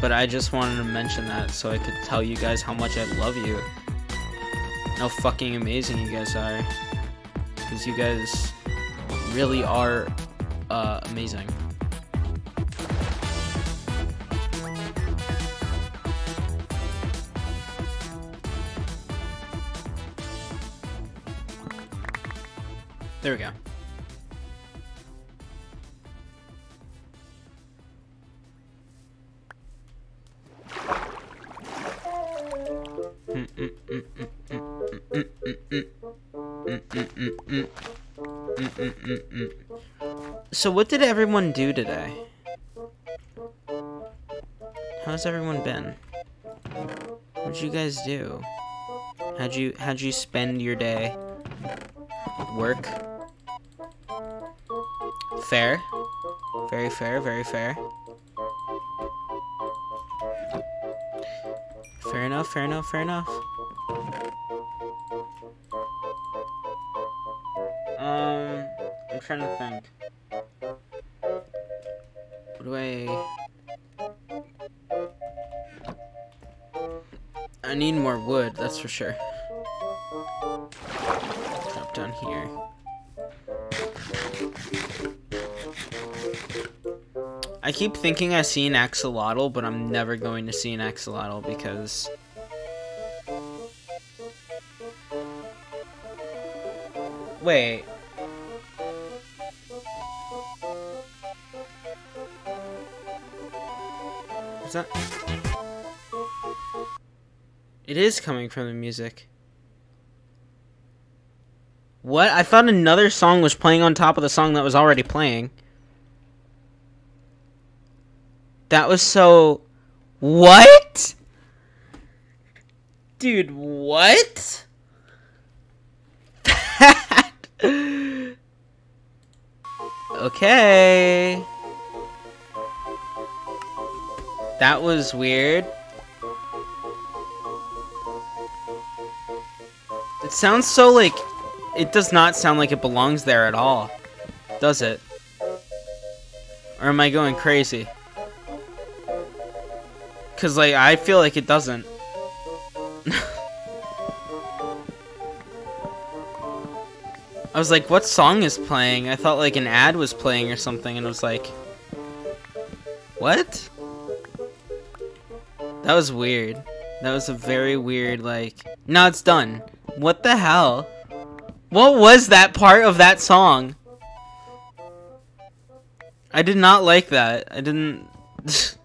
But I just wanted to mention that so I could tell you guys how much I love you. How fucking amazing you guys are. Because you guys really are uh, amazing. There we go. So what did everyone do today? How's everyone been? What'd you guys do? How'd you how'd you spend your day? Work? Fair? Very fair, very fair. Fair enough, fair enough, fair enough. Um, I'm trying to think. What do I... I need more wood, that's for sure. Drop down here. I keep thinking I see an axolotl, but I'm never going to see an axolotl because... Wait. Is that... It is coming from the music. What? I thought another song was playing on top of the song that was already playing. That was so... What? Dude, what? Okay. That was weird. It sounds so like... It does not sound like it belongs there at all. Does it? Or am I going crazy? Cause like I feel like it doesn't. I was like, what song is playing? I thought like an ad was playing or something, and I was like, what? That was weird. That was a very weird, like, no, it's done. What the hell? What was that part of that song? I did not like that. I didn't...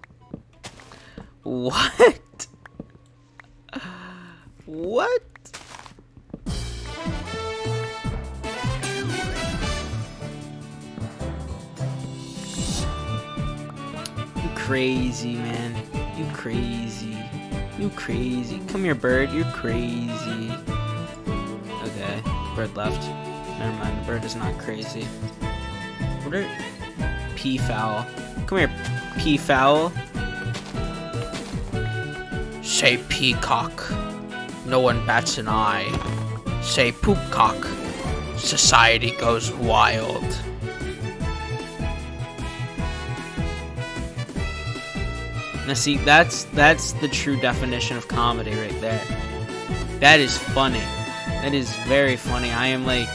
what? What? You crazy, man. You crazy. You crazy. Come here, bird. You're crazy. Bird left. Never mind. The bird is not crazy. What are... Peafowl. Come here, peafowl. Say peacock. No one bats an eye. Say poopcock. Society goes wild. Now see, that's that's the true definition of comedy right there. That is funny. That is very funny. I am like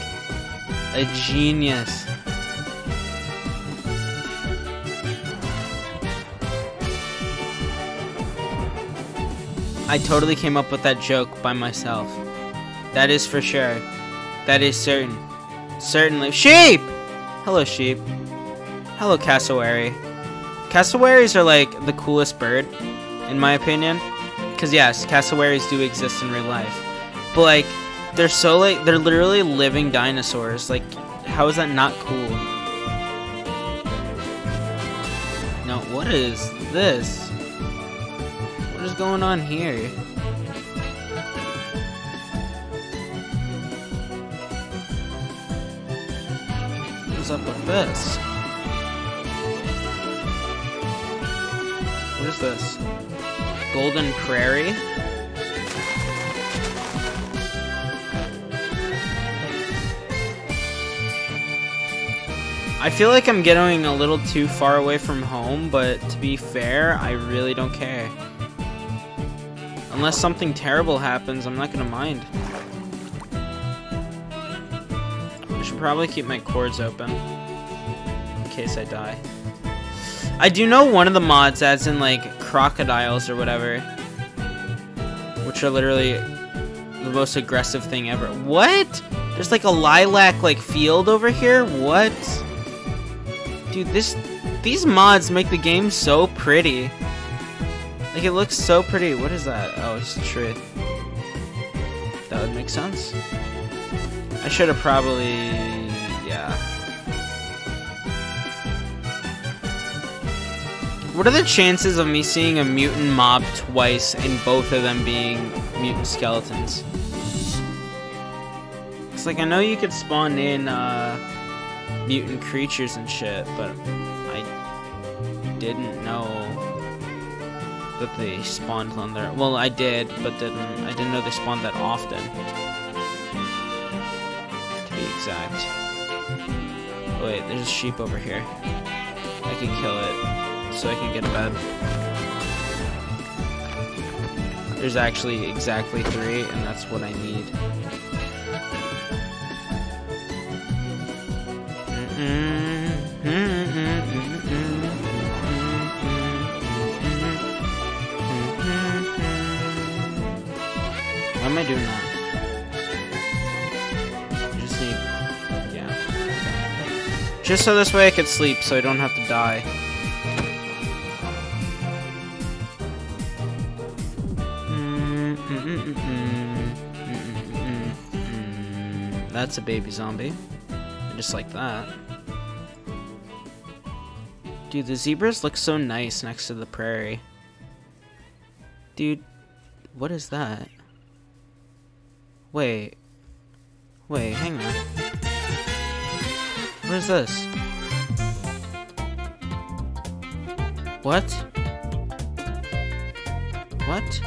a genius. I totally came up with that joke by myself. That is for sure. That is certain. Certainly. Sheep! Hello, sheep. Hello, cassowary. Cassowaries are like the coolest bird, in my opinion. Because yes, cassowaries do exist in real life. But like, they're so like, they're literally living dinosaurs. Like, how is that not cool? Now, what is this? What is going on here? What's up with this? What is this? Golden Prairie? I feel like I'm getting a little too far away from home, but to be fair, I really don't care. Unless something terrible happens, I'm not gonna mind. I should probably keep my cords open. In case I die. I do know one of the mods adds in like crocodiles or whatever. Which are literally the most aggressive thing ever. What? There's like a lilac like field over here? What? Dude, this these mods make the game so pretty. Like it looks so pretty. What is that? Oh, it's tree. That would make sense. I should have probably... Yeah. What are the chances of me seeing a mutant mob twice and both of them being mutant skeletons? It's like, I know you could spawn in, uh, mutant creatures and shit, but I didn't know that they spawned on there. Well, I did, but didn't. I didn't know they spawned that often. To be exact. Oh, wait, there's a sheep over here. I can kill it, so I can get a bed. There's actually exactly three, and that's what I need. Why am I doing? I just need, yeah. Just so this way I could sleep, so I don't have to die. Mm-hmm. Mm-hmm. Mm-hmm. That's a baby zombie. Just like that. Dude, the zebras look so nice next to the prairie. Dude, what is that? Wait. Wait, hang on. What is this? What? What?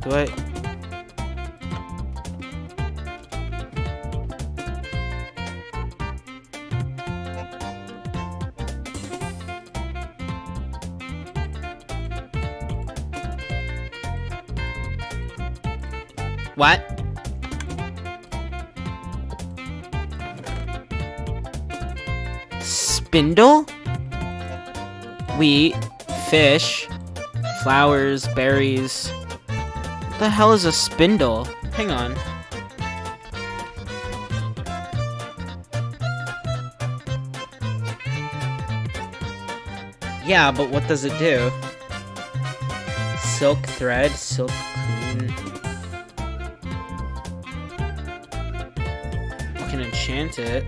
Do I... What? Spindle? We eat fish, flowers, berries. What the hell is a spindle? Hang on. Yeah, but what does it do? Silk thread, silk enchant it.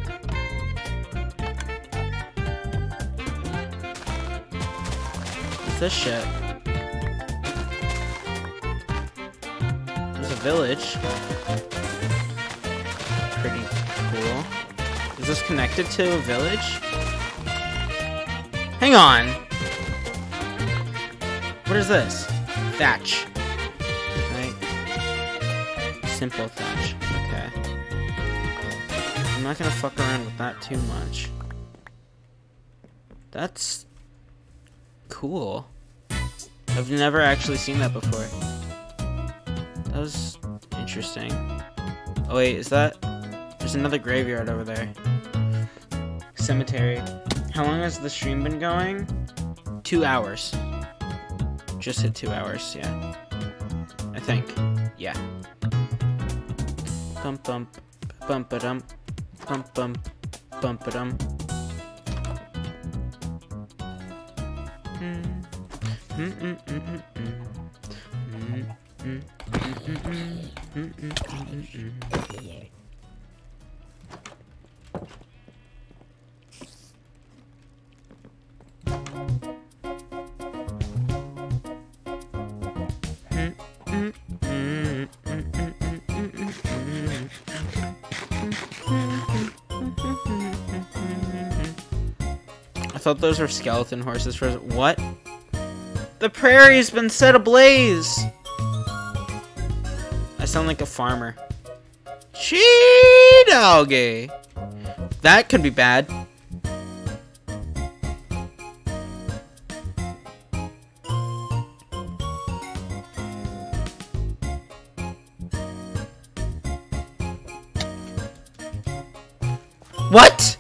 What's this shit? There's a village. Pretty cool. Is this connected to a village? Hang on! What is this? Thatch. Right? Simple thatch. Not gonna fuck around with that too much. That's cool. I've never actually seen that before. That was interesting. Oh wait, is that? There's another graveyard over there. Cemetery. How long has the stream been going? Two hours. Just hit two hours, yeah. I think. Yeah. Bump bump bump a dum bump bump bump dum. I thought those were skeleton horses for what? The prairie's been set ablaze! I sound like a farmer. Chee doggy! That could be bad. What?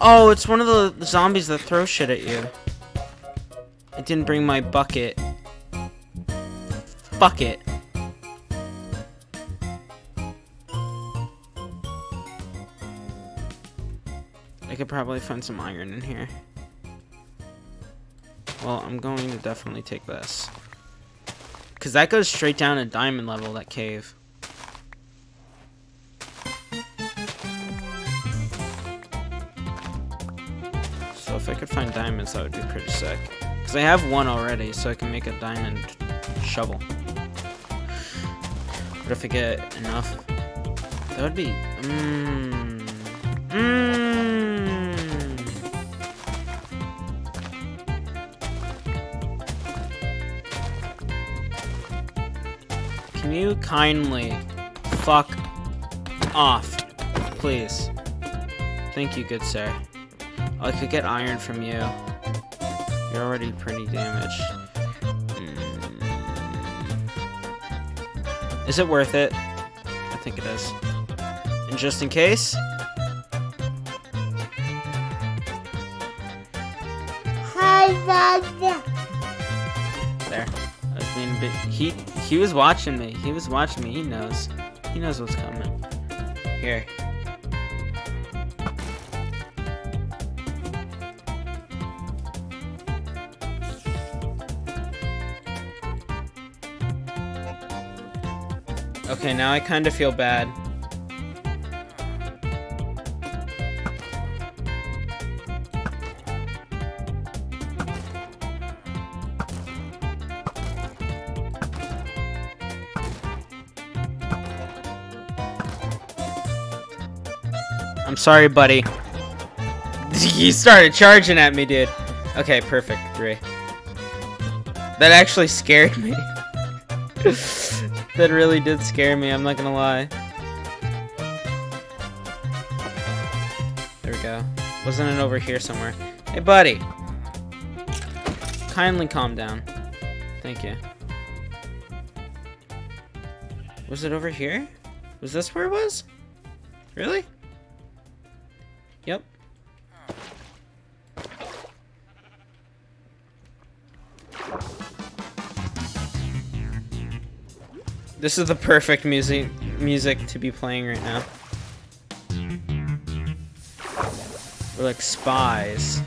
Oh, it's one of the zombies that throw shit at you. I didn't bring my bucket. Fuck it. I could probably find some iron in here. Well, I'm going to definitely take this. Because that goes straight down to diamond level, that cave. If I could find diamonds, that would be pretty sick. Because I have one already, so I can make a diamond shovel. But if I get enough? That would be... Mmm... Mmm... Can you kindly fuck off, please? Thank you, good sir. I could get iron from you. You're already pretty damaged. Mm. Is it worth it? I think it is. And just in case, there. I mean, but he he was watching me. He was watching me. He knows. He knows what's coming. Here. Okay, now I kind of feel bad. I'm sorry, buddy. he started charging at me, dude. Okay, perfect. Three. That actually scared me. that really did scare me, I'm not gonna lie. There we go. Wasn't it over here somewhere? Hey, buddy! Kindly calm down. Thank you. Was it over here? Was this where it was? Really? This is the perfect music music to be playing right now. We're like spies.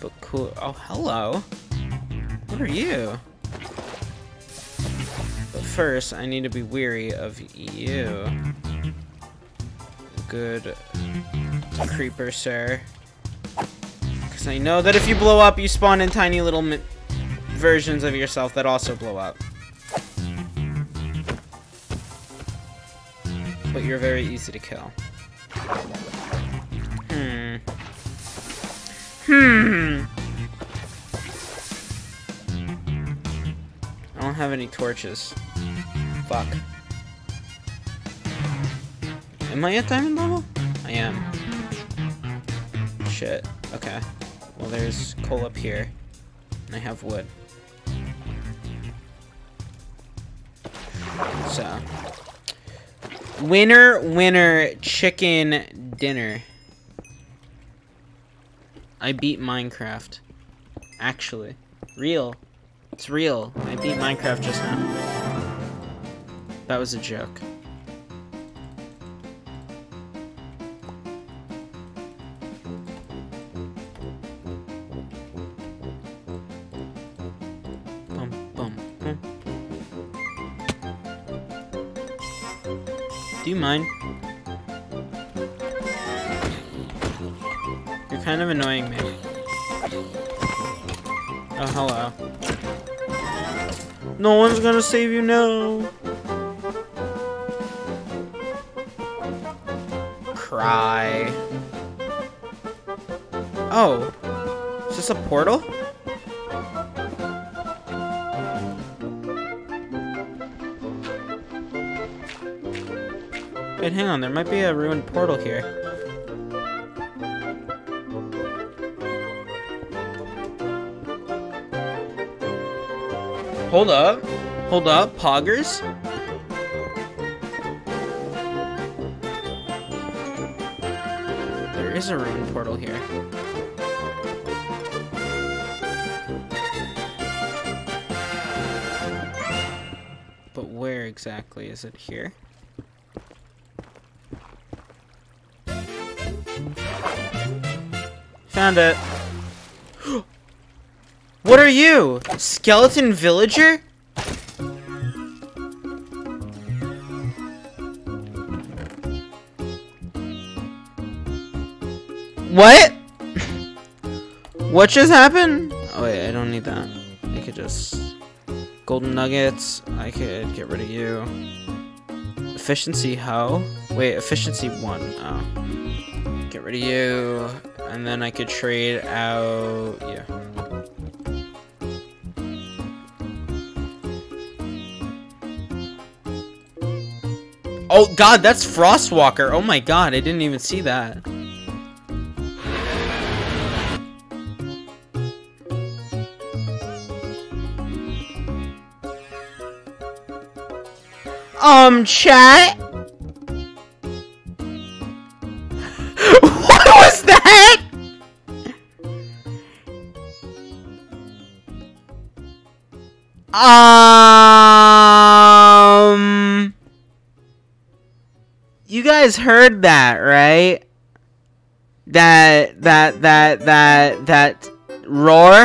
But cool. Oh, hello. What are you? But first, I need to be weary of you. Good creeper, sir. Because I know that if you blow up, you spawn in tiny little versions of yourself that also blow up. But you're very easy to kill. Hmm. Hmm. I don't have any torches. Fuck. Am I at diamond level? I am. Shit. Okay. Well, there's coal up here. And I have wood. So. Winner, winner, chicken dinner. I beat Minecraft. Actually. Real. It's real. I beat Minecraft just now. That was a joke. You mind? You're kind of annoying me. Oh, hello. No one's gonna save you now. Cry. Oh. Is this a portal? Hang on. There might be a ruined portal here. Hold up. Hold up. Poggers? There is a ruined portal here. But where exactly? Is it here? Found it. What are you? Skeleton villager? What? What just happened? Oh wait, I don't need that. I could just golden nuggets. I could get rid of you. Efficiency how? Wait, efficiency one. Oh. Get rid of you. And then I could trade out yeah. Oh god, that's Frostwalker. Oh my god, I didn't even see that. Um, chat? Guys heard that, right? That, that, that, that, that roar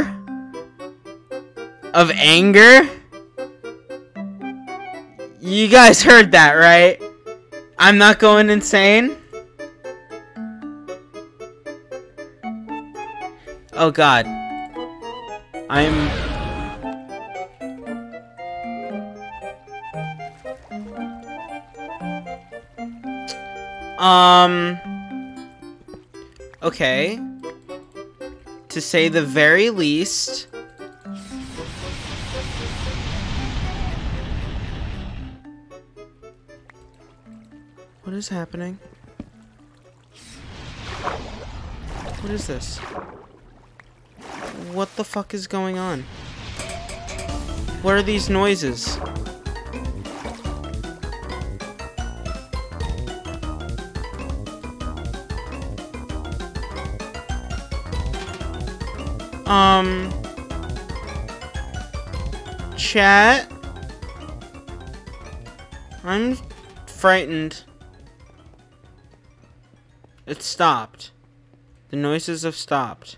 of anger? You guys heard that, right? I'm not going insane? Oh god. I'm... Um... Okay. To say the very least... What is happening? What is this? What the fuck is going on? What are these noises? Um... Chat? I'm frightened. It stopped. The noises have stopped.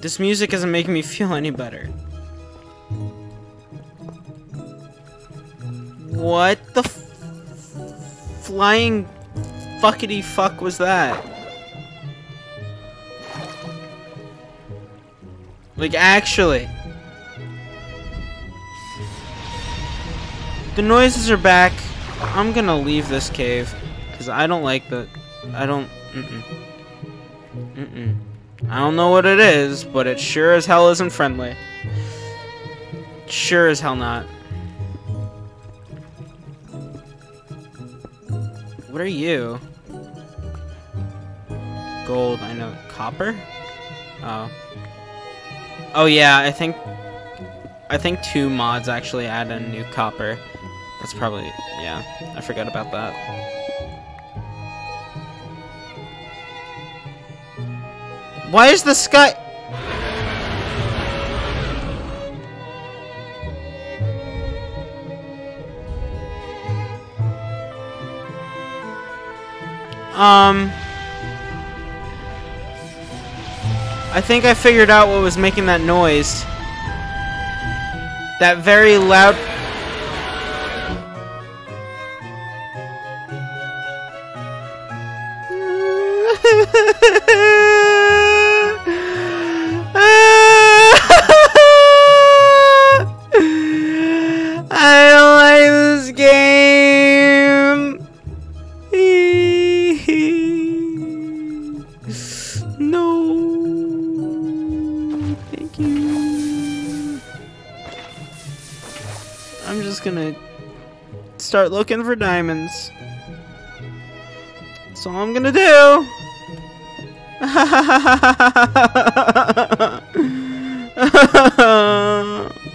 This music isn't making me feel any better. What the flying fuckity fuck was that? Like, actually. The noises are back. I'm gonna leave this cave. Because I don't like the... I don't... Mm-mm. Mm-mm. I don't know what it is, but it sure as hell isn't friendly. Sure as hell not. What are you? Gold, I know. Copper? Oh. Oh yeah, I think... I think two mods actually add a new copper. That's probably... yeah, I forgot about that. Why is the sky... Um... I think I figured out what was making that noise. That very loud... start looking for diamonds. That's all I'm gonna do.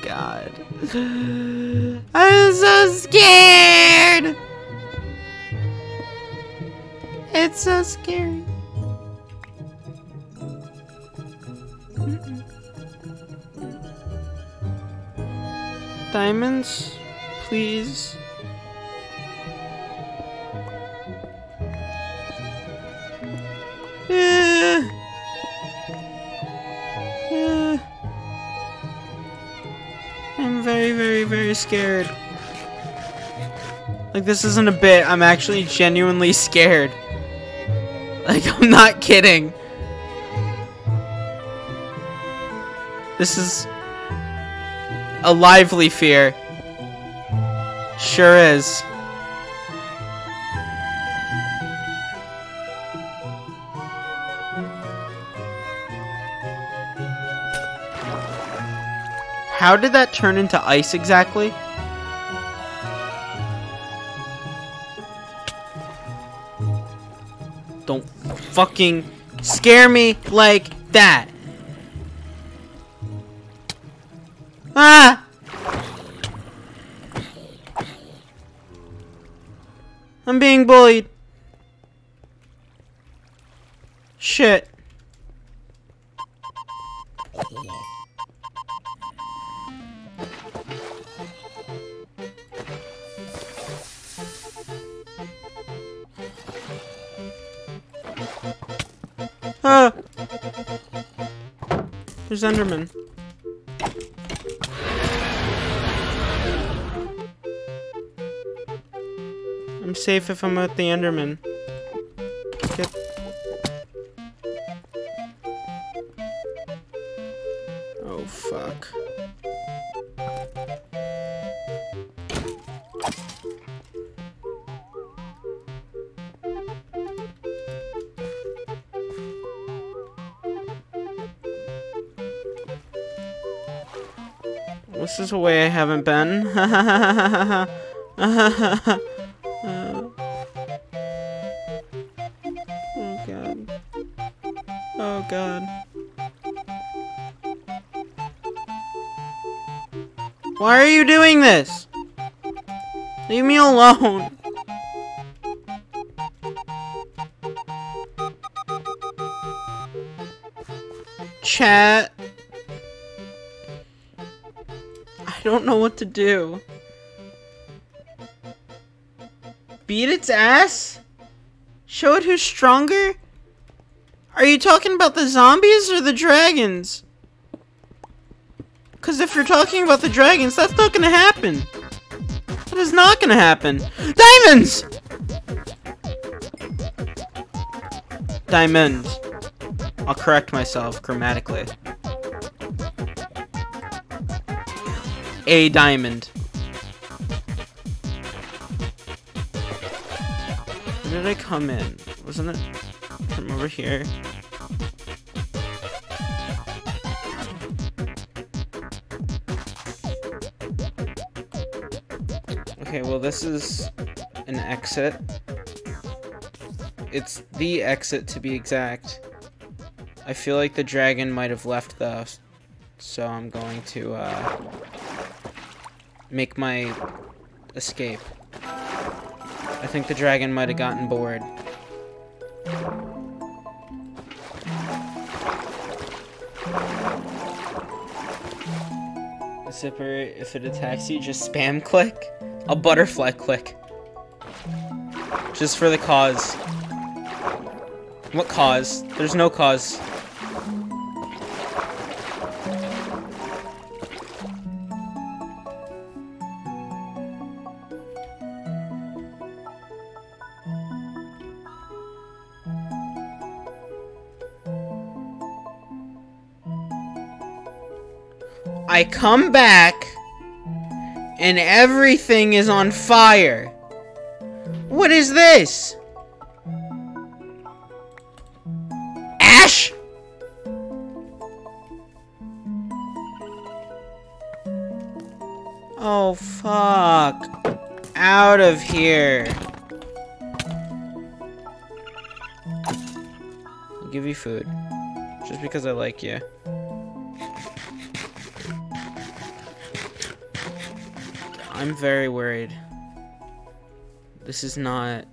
God. I'm so scared. It's so scary. Diamonds, please. Eh. Eh. I'm very, very, very scared. Like, this isn't a bit. I'm actually genuinely scared. Like, I'm not kidding. This is a lively fear. Sure is. How did that turn into ice exactly? Don't fucking scare me like that. Ah! I'm being bullied. Safe if I'm with the Enderman. Get... Oh, fuck. This is a way I haven't been. Why are you doing this? Leave me alone. Chat. I don't know what to do. Beat its ass? Show it who's stronger? Are you talking about the zombies or the dragons? Because if you're talking about the dragons, that's not gonna happen. That is not gonna happen. Diamonds! Diamonds. I'll correct myself grammatically. A diamond. Where did I come in? Wasn't it from over here? Okay, well this is an exit. It's the exit to be exact. I feel like the dragon might have left though, so I'm going to uh, make my escape. I think the dragon might have gotten bored. Zipper, if it attacks you, just spam click. A butterfly click. Just for the cause. What cause? There's no cause. I come back and everything is on fire. What is this? Ash? Oh, fuck. Out of here. I'll give you food. Just because I like you. I'm very worried. This is not...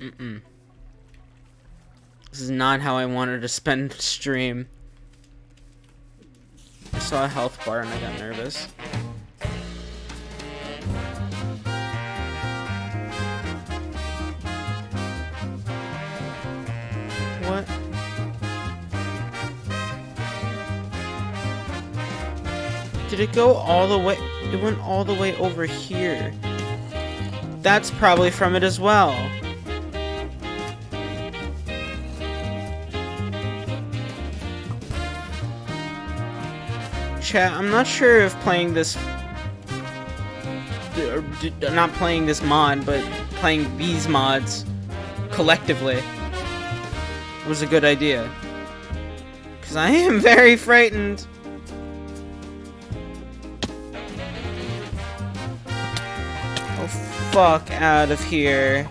Mm-mm. This is not how I wanted to spend the stream. I saw a health bar and I got nervous. What? Did it go all the way? It went all the way over here. That's probably from it as well. Chat, I'm not sure if playing this... Not playing this mod, but playing these mods collectively was a good idea. Because I am very frightened. Fuck out of here.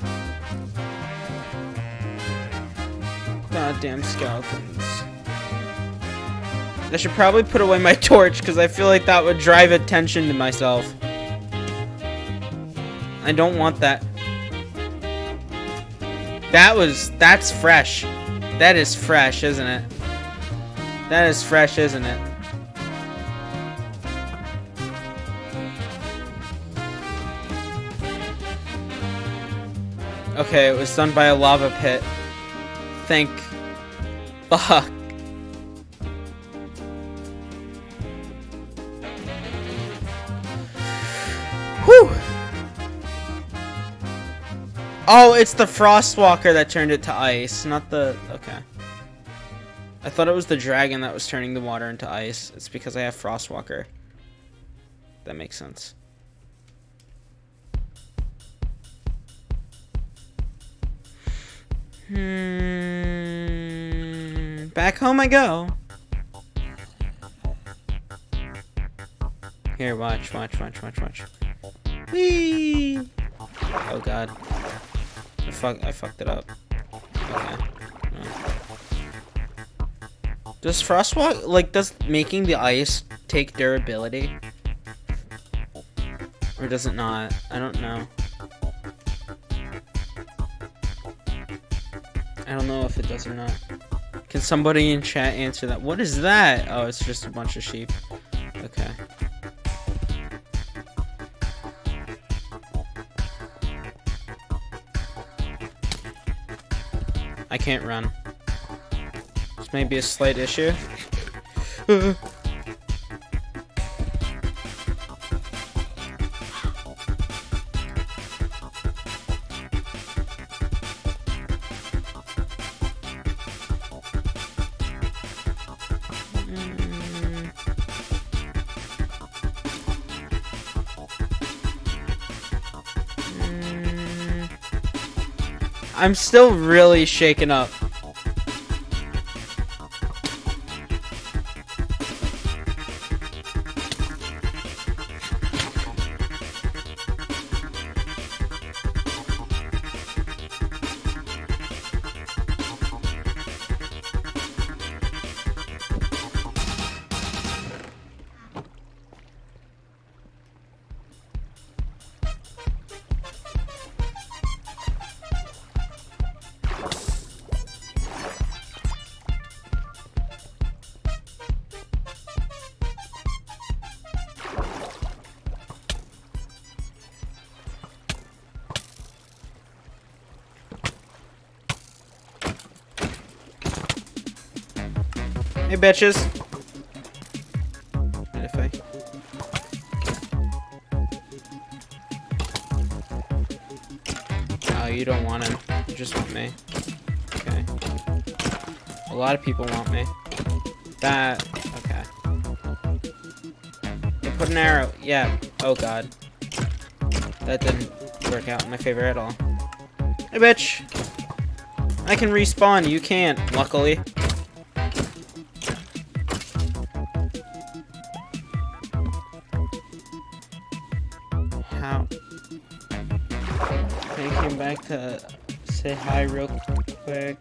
Goddamn skeletons. I should probably put away my torch because I feel like that would drive attention to myself. I don't want that. That was, that's fresh. That is fresh, isn't it? That is fresh, isn't it? Okay, it was done by a lava pit. Thank fuck. Whew! Oh, it's the Frostwalker that turned it to ice, not the... Okay. I thought it was the dragon that was turning the water into ice. It's because I have Frostwalker. That makes sense. Hmm. Back home I go. Here, watch, watch, watch, watch, watch. Whee! Oh god. I fuck I fucked it up. Okay. No. Does Frostwalk like does making the ice take durability? Or does it not? I don't know. I don't know if it does or not. Can somebody in chat answer that? What is that? Oh, it's just a bunch of sheep. Okay. I can't run. This may be a slight issue. I'm still really shaken up. Bitches. And if I... Oh, you don't want him. You just want me. Okay. A lot of people want me. That... Okay. Put an arrow. Yeah. Oh, God. That didn't work out in my favor at all. Hey, bitch! I can respawn. You can't, luckily. Say hi real quick.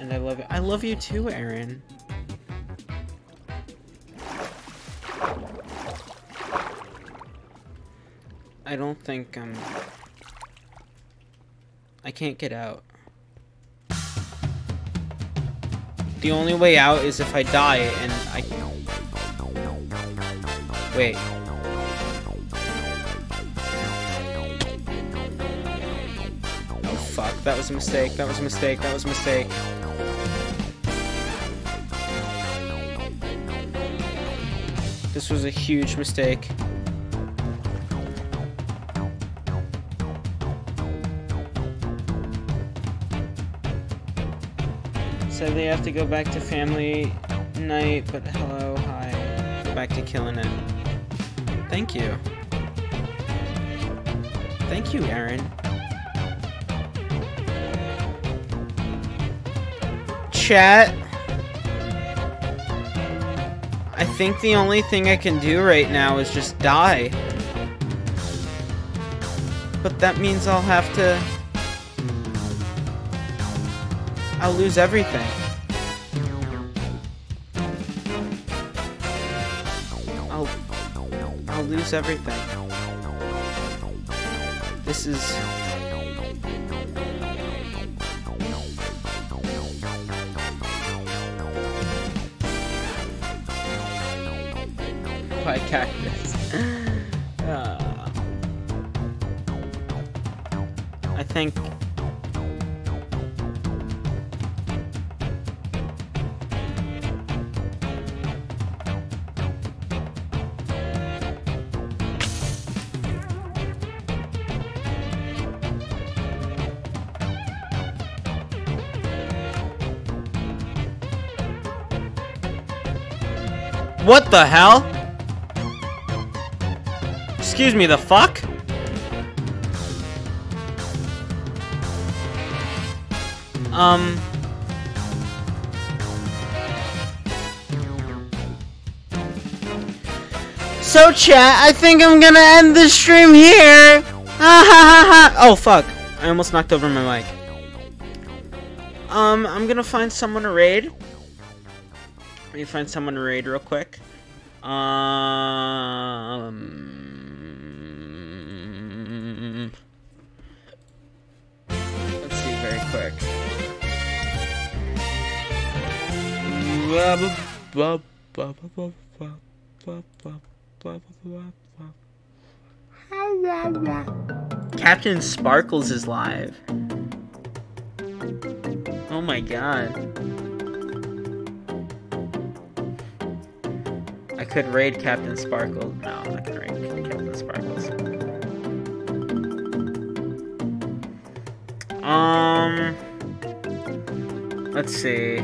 And I love you. I love you too, Aaron. I don't think um I can't get out. The only way out is if I die and I Wait. Fuck, that was a mistake, that was a mistake, that was a mistake. This was a huge mistake. Said they have to go back to family night, but hello, hi. Go back to killing it. Thank you. Thank you, Aaron. Chat. I think the only thing I can do right now is just die. But that means I'll have to... I'll lose everything. I'll... I'll lose everything. This is... Cactus? Uh, I think... What the hell? Excuse me, the fuck? Um... So chat, I think I'm gonna end the stream here! Ha ha ha ha! Oh fuck, I almost knocked over my mic. Um, I'm gonna find someone to raid. Let me find someone to raid real quick. Um, Captain Sparklez is live. Oh my god. I could raid Captain Sparklez. No, I'm not gonna raid Captain Sparklez. Um, let's see.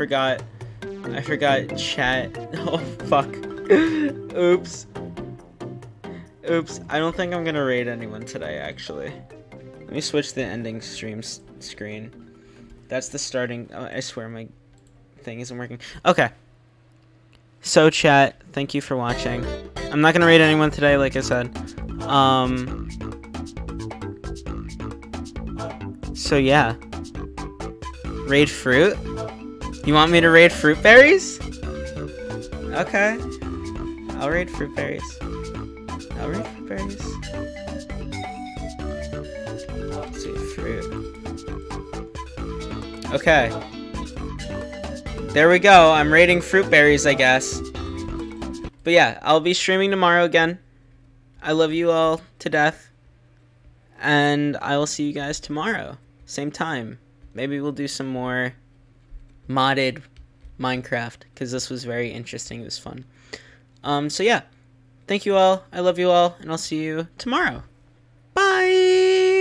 Forgot. I forgot chat. Oh, fuck. Oops. Oops. I don't think I'm gonna raid anyone today, actually. Let me switch the ending stream screen. That's the starting. Oh, I swear my thing isn't working. Okay. So, chat, thank you for watching. I'm not gonna raid anyone today, like I said. Um. So, yeah. Raid fruit? You want me to raid fruit berries? Okay. I'll raid fruit berries. I'll raid fruit berries. Let's see, fruit. Okay. There we go. I'm raiding fruit berries, I guess. But yeah, I'll be streaming tomorrow again. I love you all to death. And I will see you guys tomorrow. Same time. Maybe we'll do some more modded Minecraft because this was very interesting. It was fun. Um, so yeah, thank you all. I love you all, and I'll see you tomorrow. Bye.